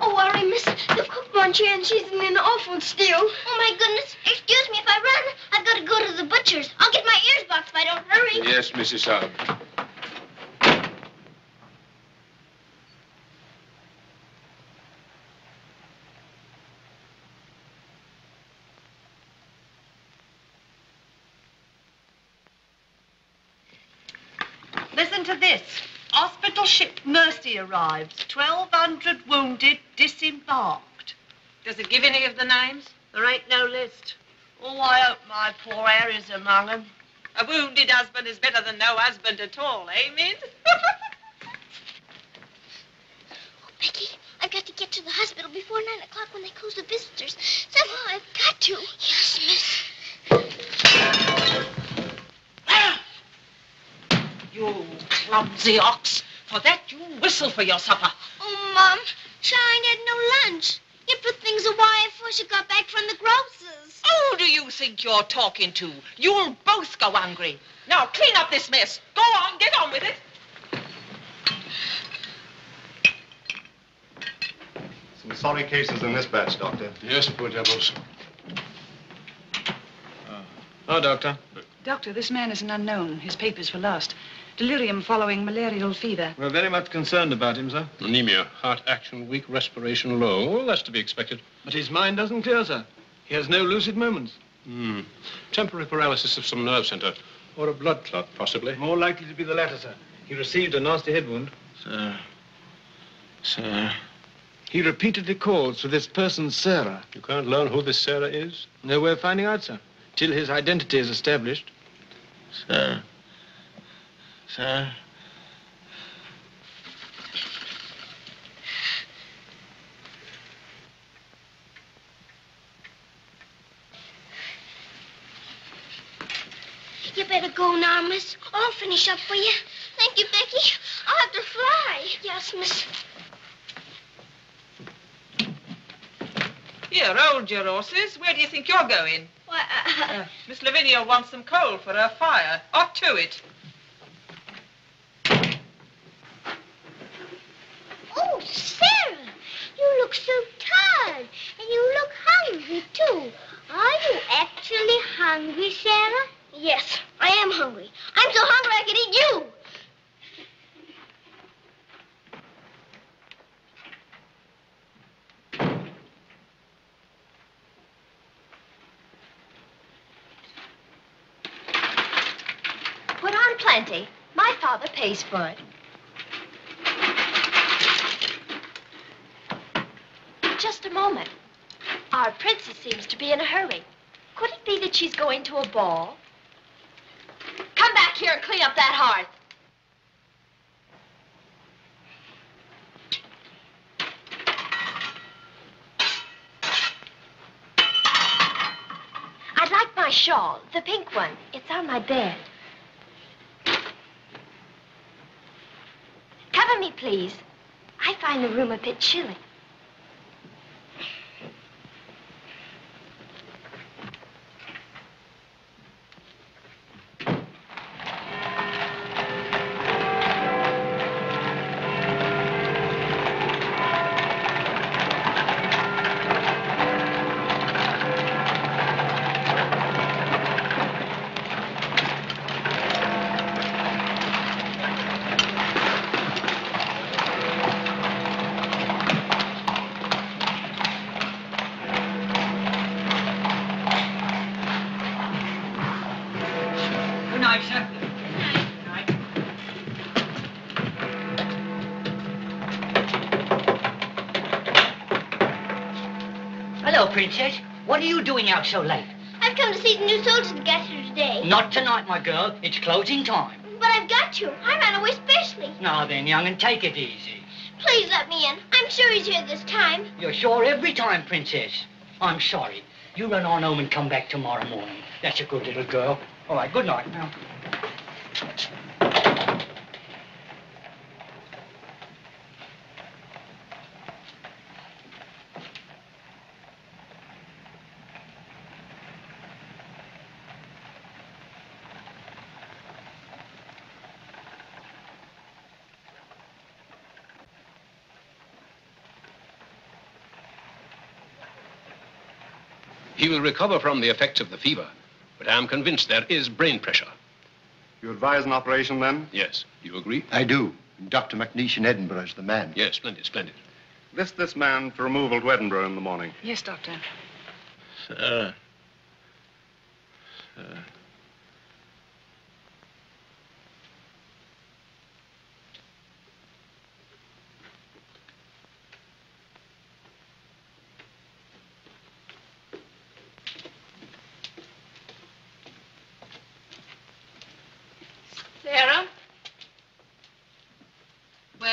Oh, worry, miss. The cook wants you, and she's in an awful stew. Oh, my goodness. Excuse me if I run. I've got to go to the butcher's. I'll get my ears boxed if I don't hurry. Yes, Mrs. Sahib. Listen to this. Hospital ship Mercy arrives. 1,200 wounded disembarked. Does it give any of the names? There ain't no list. Oh, I hope my poor Harry's among 'em. A wounded husband is better than no husband at all, eh, Min? Becky, I've got to get to the hospital before nine o'clock when they close the visitors. Somehow I've got to. Yes, miss. You clumsy ox. For that, you whistle for your supper. Oh, Mom, Shine had no lunch. You put things away before she got back from the grocer's. Who do you think you're talking to? You'll both go hungry. Now, clean up this mess. Go on, get on with it. Some sorry cases in this batch, Doctor. Yes, poor devils. Oh, Doctor. Doctor, this man is an unknown. His papers were lost. Delirium following malarial fever. We're very much concerned about him, sir. Anemia, heart action weak, respiration low. Well, that's to be expected. But his mind doesn't clear, sir. He has no lucid moments. Hmm. Temporary paralysis of some nerve center. Or a blood clot, possibly. More likely to be the latter, sir. He received a nasty head wound. Sir. Sir. He repeatedly calls for this person, Sara. You can't learn who this Sara is? No way of finding out, sir. Till his identity is established. Sir. Sir. You better go now, miss. I'll finish up for you. Thank you, Becky. I'll have to fly. Yes, miss. Here, hold your horses. Where do you think you're going? Why, uh, Uh, Miss Lavinia wants some coal for her fire. Off to it. Oh, Sara, you look so tired, and you look hungry, too. Are you actually hungry, Sara? Yes, I am hungry. I'm so hungry I could eat you. Put on plenty. My pays for it. Just a moment. Our princess seems to be in a hurry. Could it be that she's going to a ball? Come back here and clean up that hearth. I'd like my shawl, the pink one. It's on my bed. Cover me, please. I find the room a bit chilly. What are you doing out so late? I've come to see the new soldiers that got here today. Not tonight, my girl. It's closing time. But I've got to. I ran away specially. Now then, young, and take it easy. Please let me in. I'm sure he's here this time. You're sure every time, Princess. I'm sorry. You run on home and come back tomorrow morning. That's a good little girl. All right, good night now. Will recover from the effects of the fever, but I am convinced there is brain pressure. You advise an operation then? Yes. Do you agree? I do. Dr. McNeish in Edinburgh is the man. Yes, splendid, splendid. List this man for removal to Edinburgh in the morning. Yes, Doctor. Sir. Sir.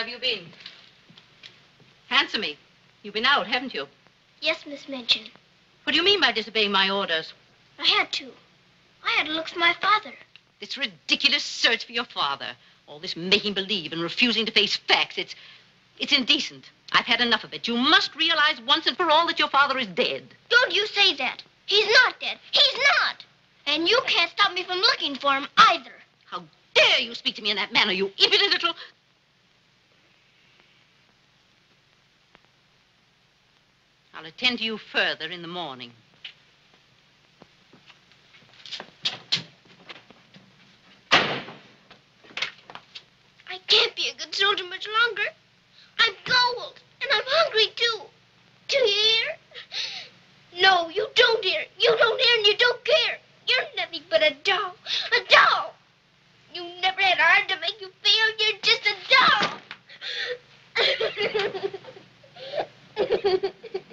Have you been? Answer me. You've been out, haven't you? Yes, Miss Minchin. What do you mean by disobeying my orders? I had to. I had to look for my father. This ridiculous search for your father. All this making believe and refusing to face facts. It's it's indecent. I've had enough of it. You must realize once and for all that your father is dead. Don't you say that. He's not dead. He's not. And you can't stop me from looking for him either. How dare you speak to me in that manner, you impudent little. I'll attend to you further in the morning. I can't be a good soldier much longer. I'm cold, and I'm hungry, too. Do you hear? No, you don't hear. You don't hear and you don't care. You're nothing but a doll. A doll. You never had a to make you feel you're just a doll.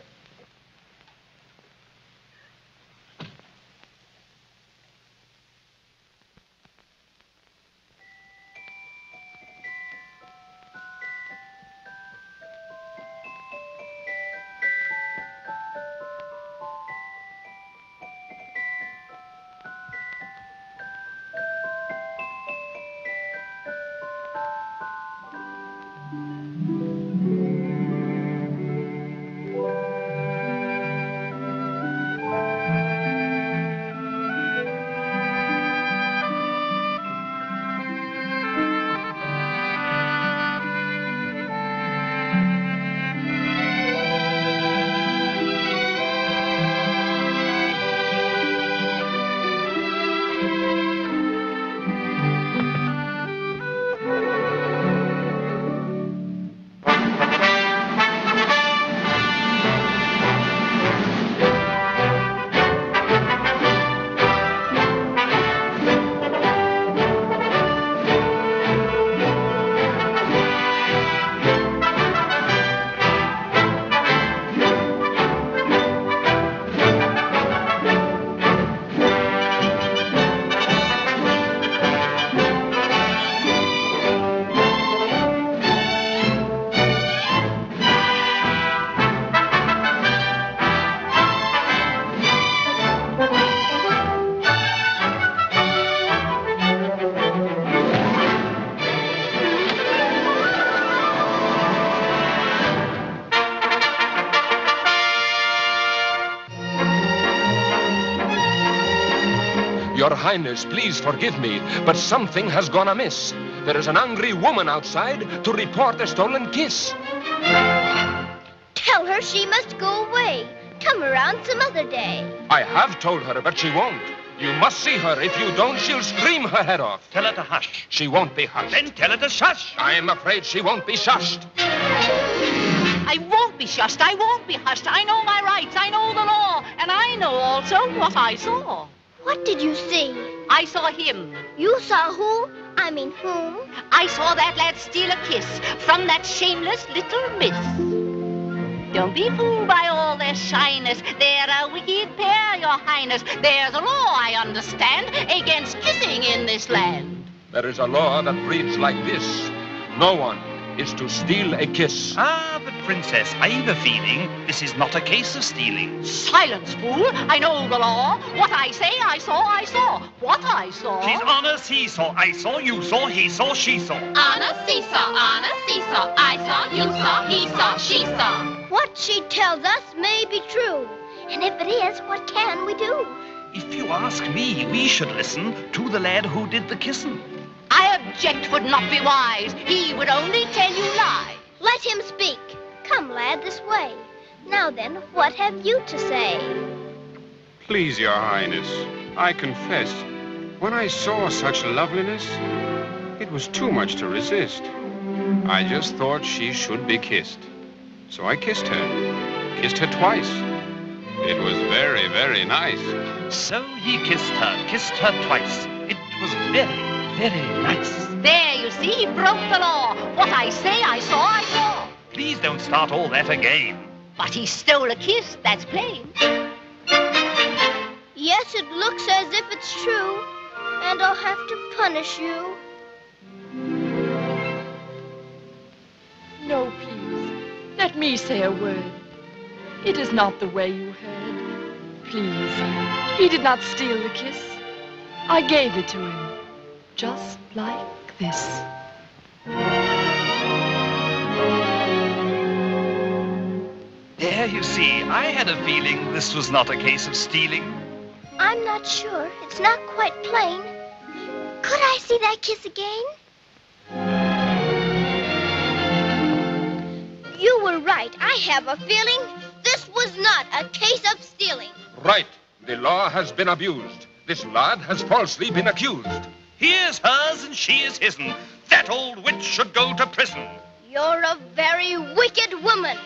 Highness, please forgive me, but something has gone amiss. There is an angry woman outside to report a stolen kiss. Tell her she must go away. Come around some other day. I have told her, but she won't. You must see her. If you don't, she'll scream her head off. Tell her to hush. She won't be hushed. Then tell her to shush. I am afraid she won't be shushed. I won't be shushed. I won't be hushed. I know my rights. I know the law. And I know also what I saw. What did you see? I saw him. You saw who? I mean whom? I saw that lad steal a kiss from that shameless little miss. Don't be fooled by all their shyness. They're a wicked pair, your highness. There's a law, I understand, against kissing in this land. There is a law that reads like this. No one is to steal a kiss. Ah, but Princess, I've a feeling this is not a case of stealing. Silence, fool. I know the law. What I say, I saw, I saw. What I saw. She's on a seesaw. I saw, you saw, he saw, she saw. On a seesaw, on a seesaw. I saw, you saw, he saw, she saw. What she tells us may be true. And if it is, what can we do? If you ask me, we should listen to the lad who did the kissing. I object would not be wise. He would only tell you lies. Let him speak. Come, lad, this way. Now then, what have you to say? Please, Your Highness, I confess, when I saw such loveliness, it was too much to resist. I just thought she should be kissed. So I kissed her. Kissed her twice. It was very, very nice. So he kissed her, kissed her twice. It was very, very nice. There, you see, he broke the law. What I say, I saw, I saw. Please don't start all that again. But he stole a kiss, that's plain. Yes, it looks as if it's true. And I'll have to punish you. No, please. Let me say a word. It is not the way you heard. Please. He did not steal the kiss. I gave it to him. Just like this. There, you see, I had a feeling this was not a case of stealing. I'm not sure. It's not quite plain. Could I see that kiss again? You were right. I have a feeling this was not a case of stealing. Right. The law has been abused. This lad has falsely been accused. He is hers and she is his'n. That old witch should go to prison. You're a very wicked woman.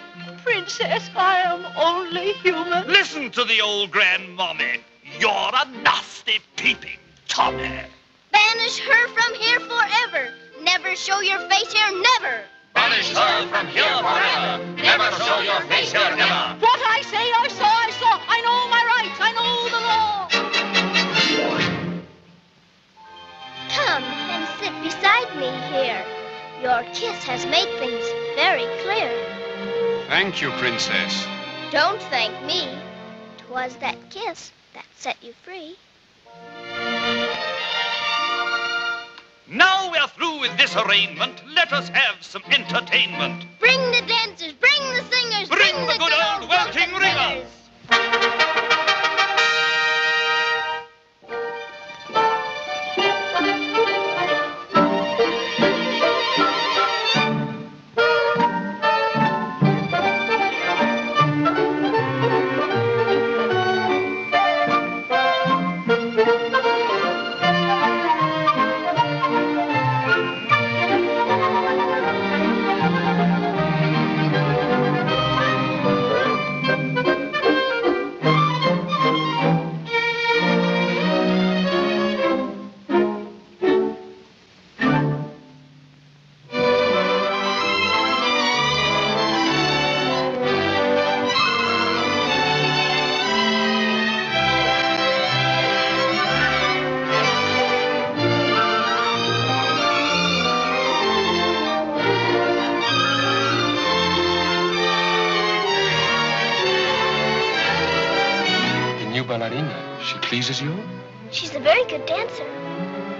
Princess, I am only human. Listen to the old grandmommy. You're a nasty peeping Tommy. Banish her from here forever. Never show your face here, never. Banish her from here forever. Never show your face here, never. What I say, I saw, I saw. I know sit beside me here. Your kiss has made things very clear. Thank you, Princess. Don't thank me. 'Twas that kiss that set you free. Now we're through with this arraignment. Let us have some entertainment. Bring the dancers, bring the singers, Bring the good old welting ringers. The pleases you? She's a very good dancer.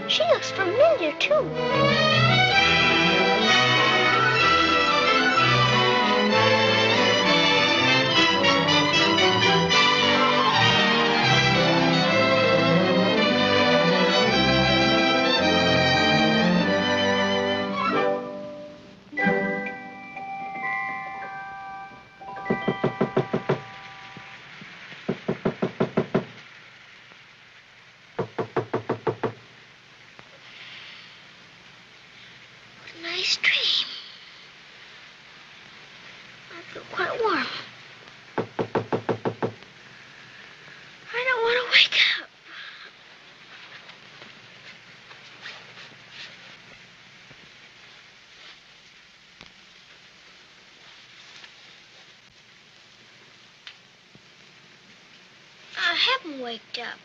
She looks familiar, too. Waked up.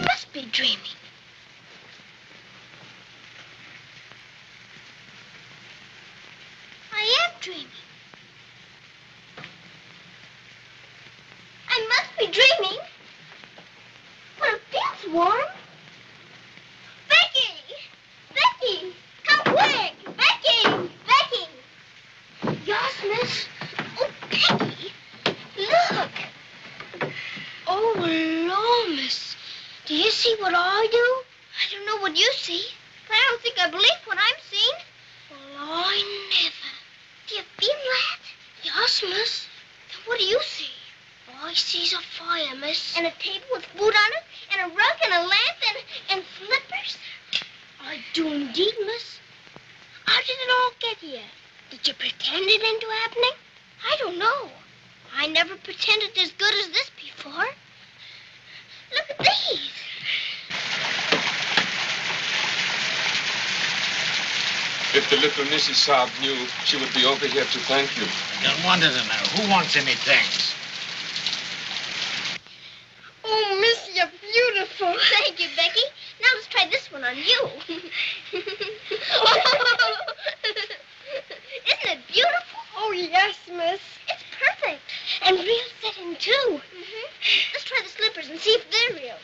Must be dreaming. I am dreaming. I must be dreaming. But it feels warm. Becky! Becky! Come quick! Becky! Becky! Yes, miss. Oh, Becky! Look! Oh, Lord, miss. Do you see what I do? I don't know what you see, but I don't think I believe what I'm seeing. Well, I never. Do you feel that? Yes, miss. Then what do you see? I sees a fire, miss. And a table with food on it, and a rug, and a lamp, and, and slippers. I do indeed, miss. How did it all get here? Did you pretend it into happening? I don't know. I never pretended as good as this before. Look at these. If the little Mrs. Sahib knew, she would be over here to thank you. Don't wonder to know. Who wants any thanks? Oh, miss, you're beautiful. Thank you, Becky. Now let's try this one on you. Isn't it beautiful? Oh, yes, miss. It's perfect. And real satin, too. Mm-hmm. Let's try the slippers and see if they're real.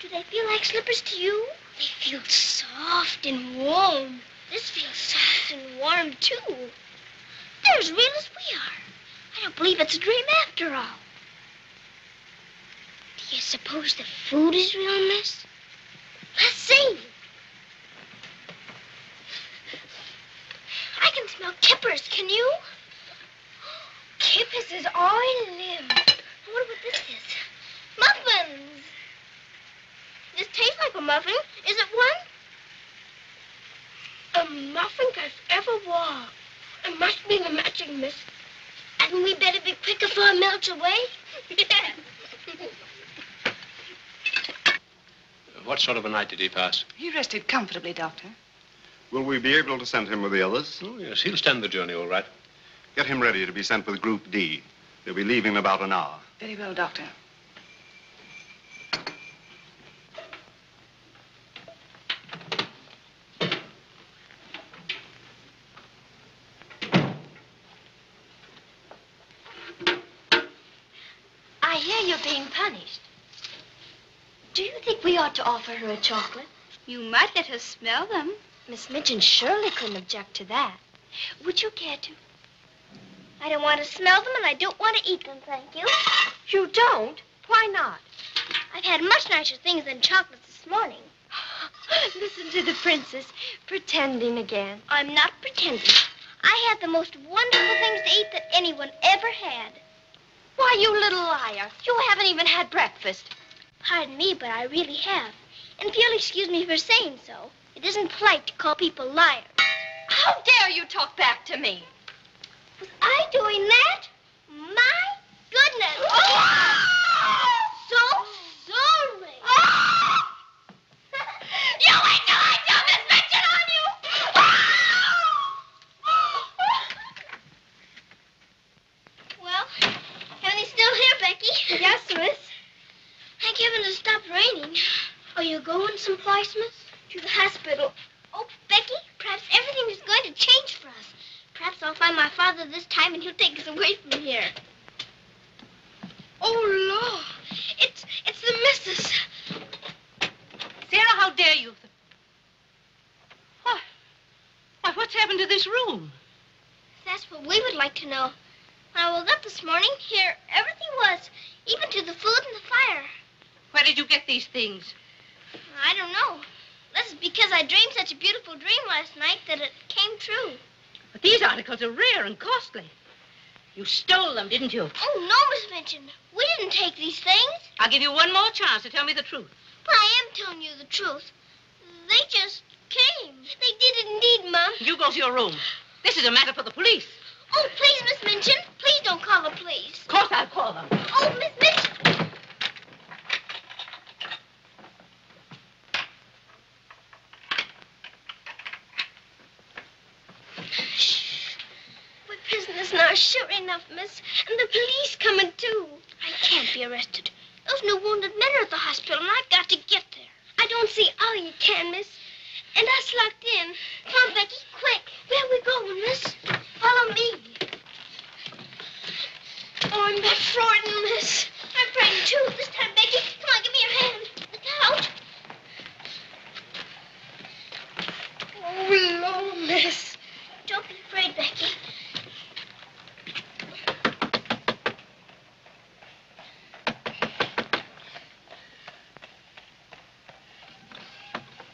Do they feel like slippers to you? They feel soft and warm. This feels soft and warm, too. They're as real as we are. I don't believe it's a dream after all. Do you suppose the food is real, miss? Let's see. I can smell kippers, can you? Kippers is all I live. I wonder what this is. Muffins. This tastes like a muffin. Is it one? A muffin I've ever wore. It must be the matching, miss. And we better be quick before it melts away. What sort of a night did he pass? He rested comfortably, Doctor. Will we be able to send him with the others? Oh, yes, he'll stand the journey all right. Get him ready to be sent with Group D. They'll be leaving in about an hour. Very well, Doctor. I hear you're being punished. Do you think we ought to offer her a chocolate? You might let her smell them. Miss Minchin surely couldn't object to that. Would you care to? I don't want to smell them and I don't want to eat them, thank you. You don't? Why not? I've had much nicer things than chocolates this morning. Listen to the princess, pretending again. I'm not pretending. I had the most wonderful things to eat that anyone ever had. Why, you little liar. You haven't even had breakfast. Pardon me, but I really have. And if you'll excuse me for saying so, it isn't polite to call people liars. How dare you talk back to me? Was I doing that? My goodness. Oh, so sorry. you wait till I tell Miss Minchin on you. well, everything's still here, Becky. Yes, miss. Thank heaven it stopped raining. Are you going someplace, miss? To the hospital. Oh, Becky, perhaps everything is going to change for us. Perhaps I'll find my father this time and he'll take us away from here. Oh, Lord. It's, it's the missus. Sara, how dare you? Why? Why, what's happened to this room? That's what we would like to know. When I woke up this morning, here everything was, even to the food and the fire. Where Where did you get these things? I don't know. This is because I dreamed such a beautiful dream last night that it came true. But these articles are rare and costly. You stole them, didn't you? Oh, no, Miss Minchin. We didn't take these things. I'll give you one more chance to tell me the truth. But I am telling you the truth. They just came. They did indeed, Mom. You go to your room. This is a matter for the police. Oh, please, Miss Minchin. Please don't call the police. Of course I'll call them. Oh, Miss Minchin. Shh. We're sure enough, miss. And the police coming, too. I can't be arrested. Those no wounded men at the hospital, and I've got to get there. I don't see how you can, miss. And us locked in. Come on, Becky, quick. Where we going, miss? Follow me. Oh, I'm that frightened, miss. I'm frightened, too. This time, Becky. Come on, give me your hand. Look out. Oh, Lord, miss. Don't be afraid, Becky.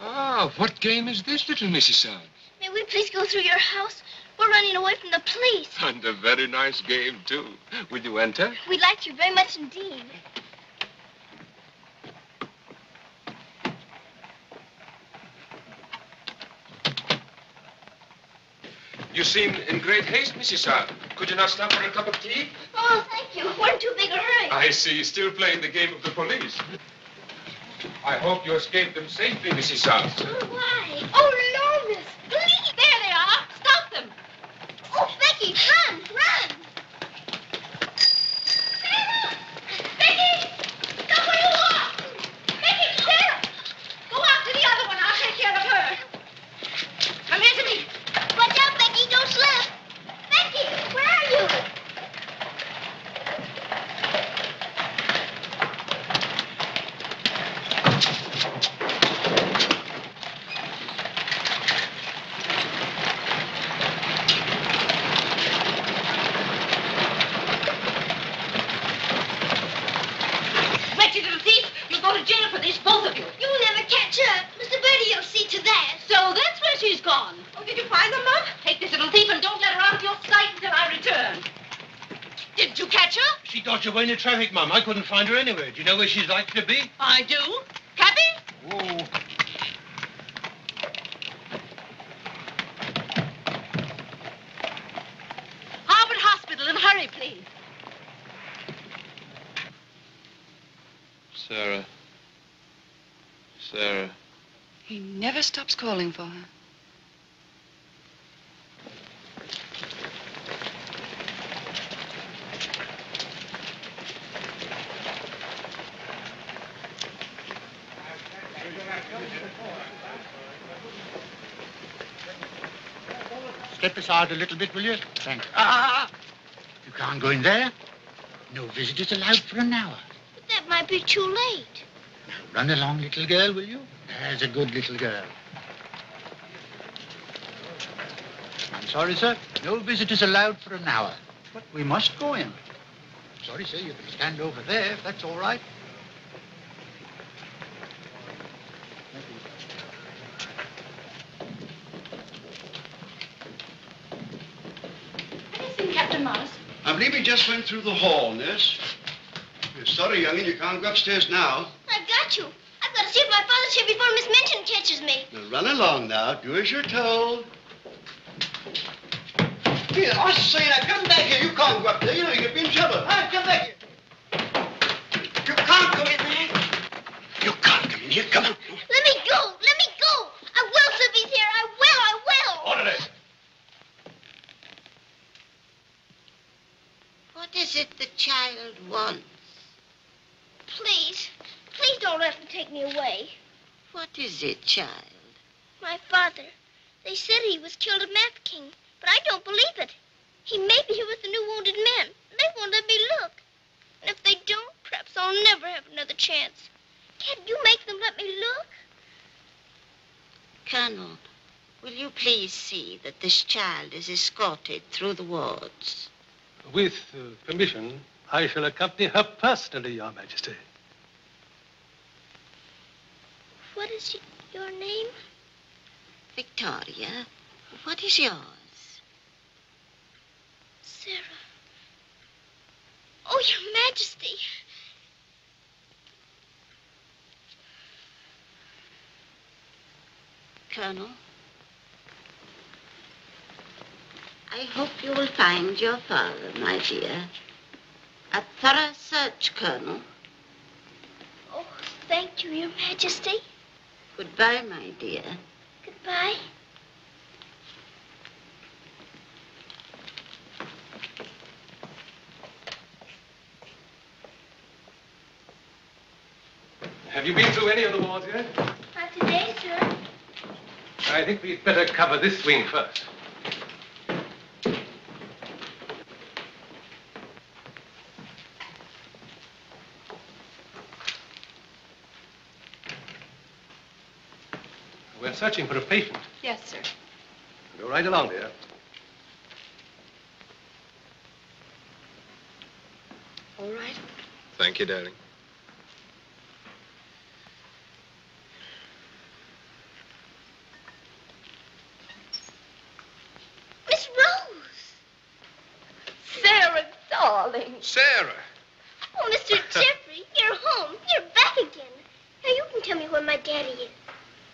Ah, what game is this, little Missy Son? May we please go through your house? We're running away from the police. And a very nice game, too. Will you enter? We'd like you very much indeed. You seem in great haste, Missy Sahib. Could you not stop for a cup of tea? Oh, thank you. We're in too big a hurry. I see. Still playing the game of the police. I hope you escaped them safely, Missy Sahib. Oh, no, miss. Please. There they are. Stop them. Oh, Becky, run, run. Sara! Becky! Stop where you are! Becky, Sara! Go out to the other one. I'll take care of her. Come here to me. Watch out, Becky, don't slip. Becky, where are you? Wretched little thief. You'll go to jail for this, both of you. You'll never catch her. Mr. Bertie, you'll see to that. So that's where she's gone. Oh, did you find them, Mom? Take this little thief and don't let her out of your sight until I return. Didn't you catch her? She dodged away in the traffic, Mum. I couldn't find her anywhere. Do you know where she's likely to be? I do. Cappy? Oh. Harvard Hospital and hurry, please. Sara. Sara. He never stops calling for her. Step a little bit, will you? Thanks. Ah, ah, ah, ah! You can't go in there. No visitors allowed for an hour. But that might be too late. Now, Run along, little girl, will you? There's a good little girl. I'm sorry, sir. No visitors allowed for an hour. But we must go in. Sorry, sir. You can stand over there if that's all right. Captain Morris? I believe he just went through the hall, nurse. You're sorry, youngin, you can't go upstairs now. I've got you. I've got to see if my father's here before Miss Minchin catches me. Now run along now. Do as you're told. Here, I say now, come back here. You can't go up there. You know you could be in trouble. Huh? Come back here. You can't come in there. You can't come in here. Come on. Let me go. Let me go. I will, Slippy's here. I will. I will. Orderly. What is it the child wants? Please. Please don't let them take me away. What is it, child? My father. They said he was killed at Mafeking, but I don't believe it. He may be here with the new wounded men. They won't let me look. And if they don't, perhaps I'll never have another chance. Can't you make them let me look? Colonel, will you please see that this child is escorted through the wards? With uh, permission, I shall accompany her personally, Your Majesty. What is your name? Victoria, what is yours? Sara. Oh, Your Majesty. Colonel? I hope you will find your father, my dear. A thorough search, Colonel. Oh, thank you, Your Majesty. Goodbye, my dear. Goodbye. Have you been through any of the wards yet? Not today, sir. I think we'd better cover this wing first. Searching for a patient. Yes, sir. Go right along, dear. All right. Thank you, darling. Miss Rose. Sara, darling. Sara. Oh, Mr. Geoffrey, you're home. You're back again. Now you can tell me where my daddy is.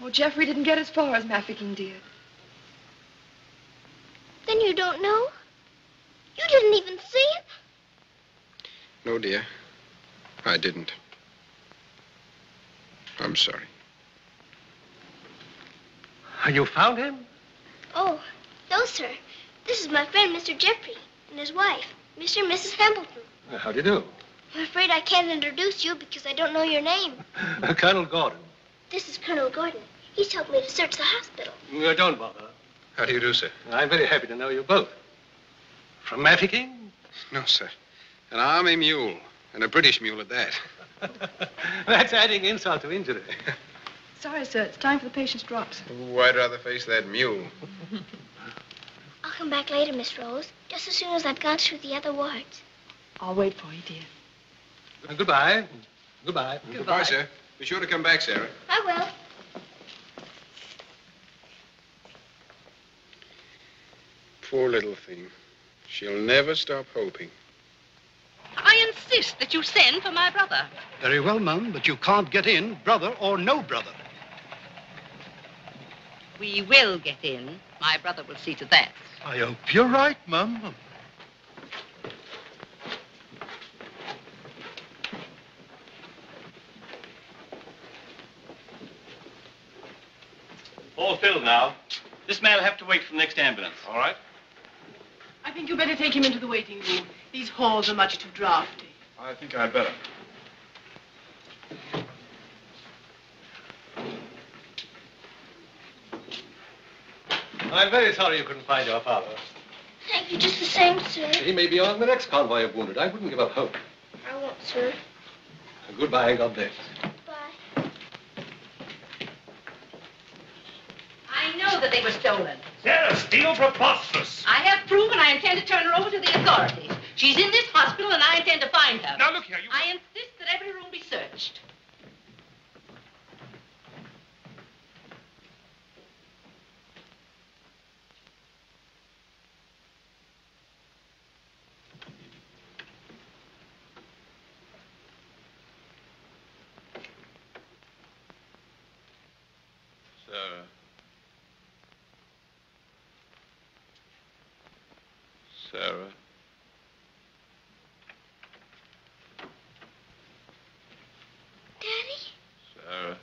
Oh, Geoffrey didn't get as far as Mafeking did. Then you don't know? You didn't even see him? No, dear. I didn't. I'm sorry. You found him? Oh, no, sir. This is my friend, Mr. Geoffrey, and his wife, Mr. and Mrs. Hamilton. How do you do? I'm afraid I can't introduce you because I don't know your name. Colonel Gordon. This is Colonel Gordon. He's helped me to search the hospital. Don't bother. How do you do, sir? I'm very happy to know you both. From Mafeking? No, sir. An army mule, and a British mule at that. That's adding insult to injury. Sorry, sir. It's time for the patient's drops. Oh, I'd rather face that mule. I'll come back later, Miss Rose, just as soon as I've gone through the other wards. I'll wait for you, dear. Uh, goodbye. Goodbye. Goodbye, sir. Be sure to come back, Sara. I will. Poor little thing. She'll never stop hoping. I insist that you send for my brother. Very well, Mum, but you can't get in, brother or no brother. We will get in. My brother will see to that. I hope you're right, Mum. All filled now. This man will have to wait for the next ambulance. All right. I think you'd better take him into the waiting room. These halls are much too drafty. I think I'd better. I'm very sorry you couldn't find your father. Thank you just the same, sir. He may be on the next convoy of wounded. I wouldn't give up hope. I won't, sir. Goodbye and God bless. Goodbye. I know that they were stolen. Sara steal, preposterous. I have proof, and I intend to turn her over to the authorities. She's in this hospital, and I intend to find her. Now, look here, you... I insist that every room be searched. Sara. Sara. Daddy? Sarah.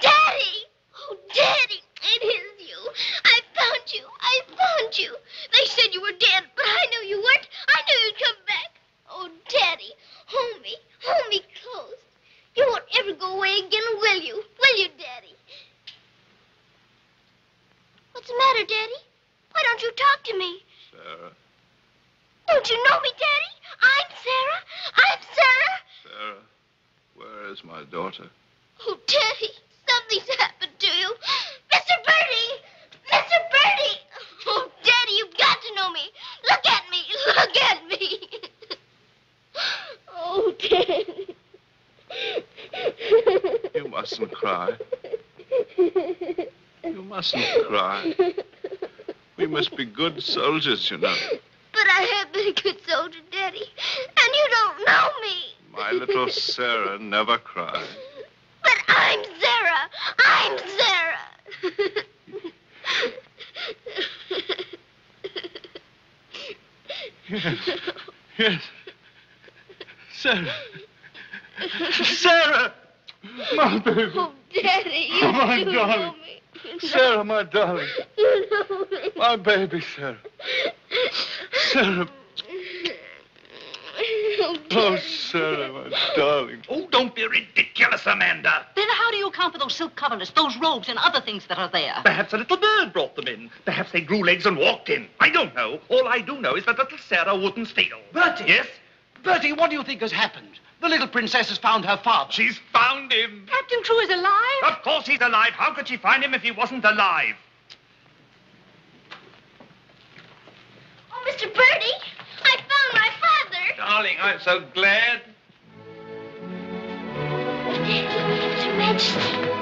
Daddy! Oh, Daddy, it is you. I found you. I found you. They said you were dead, but I knew you weren't. I knew you'd come back. Oh, Daddy, hold me. Hold me close. You won't ever go away again, will you? Will you, Daddy? What's the matter, Daddy? Why don't you talk to me? Sara. Don't you know me, Daddy? I'm Sara. I'm Sara. Sara. Where is my daughter? Oh, Daddy, something's happened to you. Mr. Bertie! Mr. Bertie! Oh, Daddy, you've got to know me. Look at me. Look at me. Oh, Daddy. You mustn't cry. You mustn't cry. We must be good soldiers, you know. But I have been a good soldier, Daddy, and you don't know me. My little Sara never cried. But I'm Sara. I'm Sara. Yes. Yes. Sara. Sara! My baby. Oh, Daddy, you Oh, my do darling. know me. Sara, my darling. You know me. My baby, Sara. Sara. Oh, oh Sara, my darling. Oh, don't be ridiculous, Amanda. Then how do you account for those silk coverlets, those robes, and other things that are there? Perhaps a little bird brought them in. Perhaps they grew legs and walked in. I don't know. All I do know is that little Sara wouldn't steal. Bertie! Yes? Bertie, what do you think has happened? The little princess has found her father. She's found him. Captain Crewe is alive? Of course he's alive. How could she find him if he wasn't alive? Oh, Mr. Bertie, I found my father. Darling, I'm so glad. Your Majesty.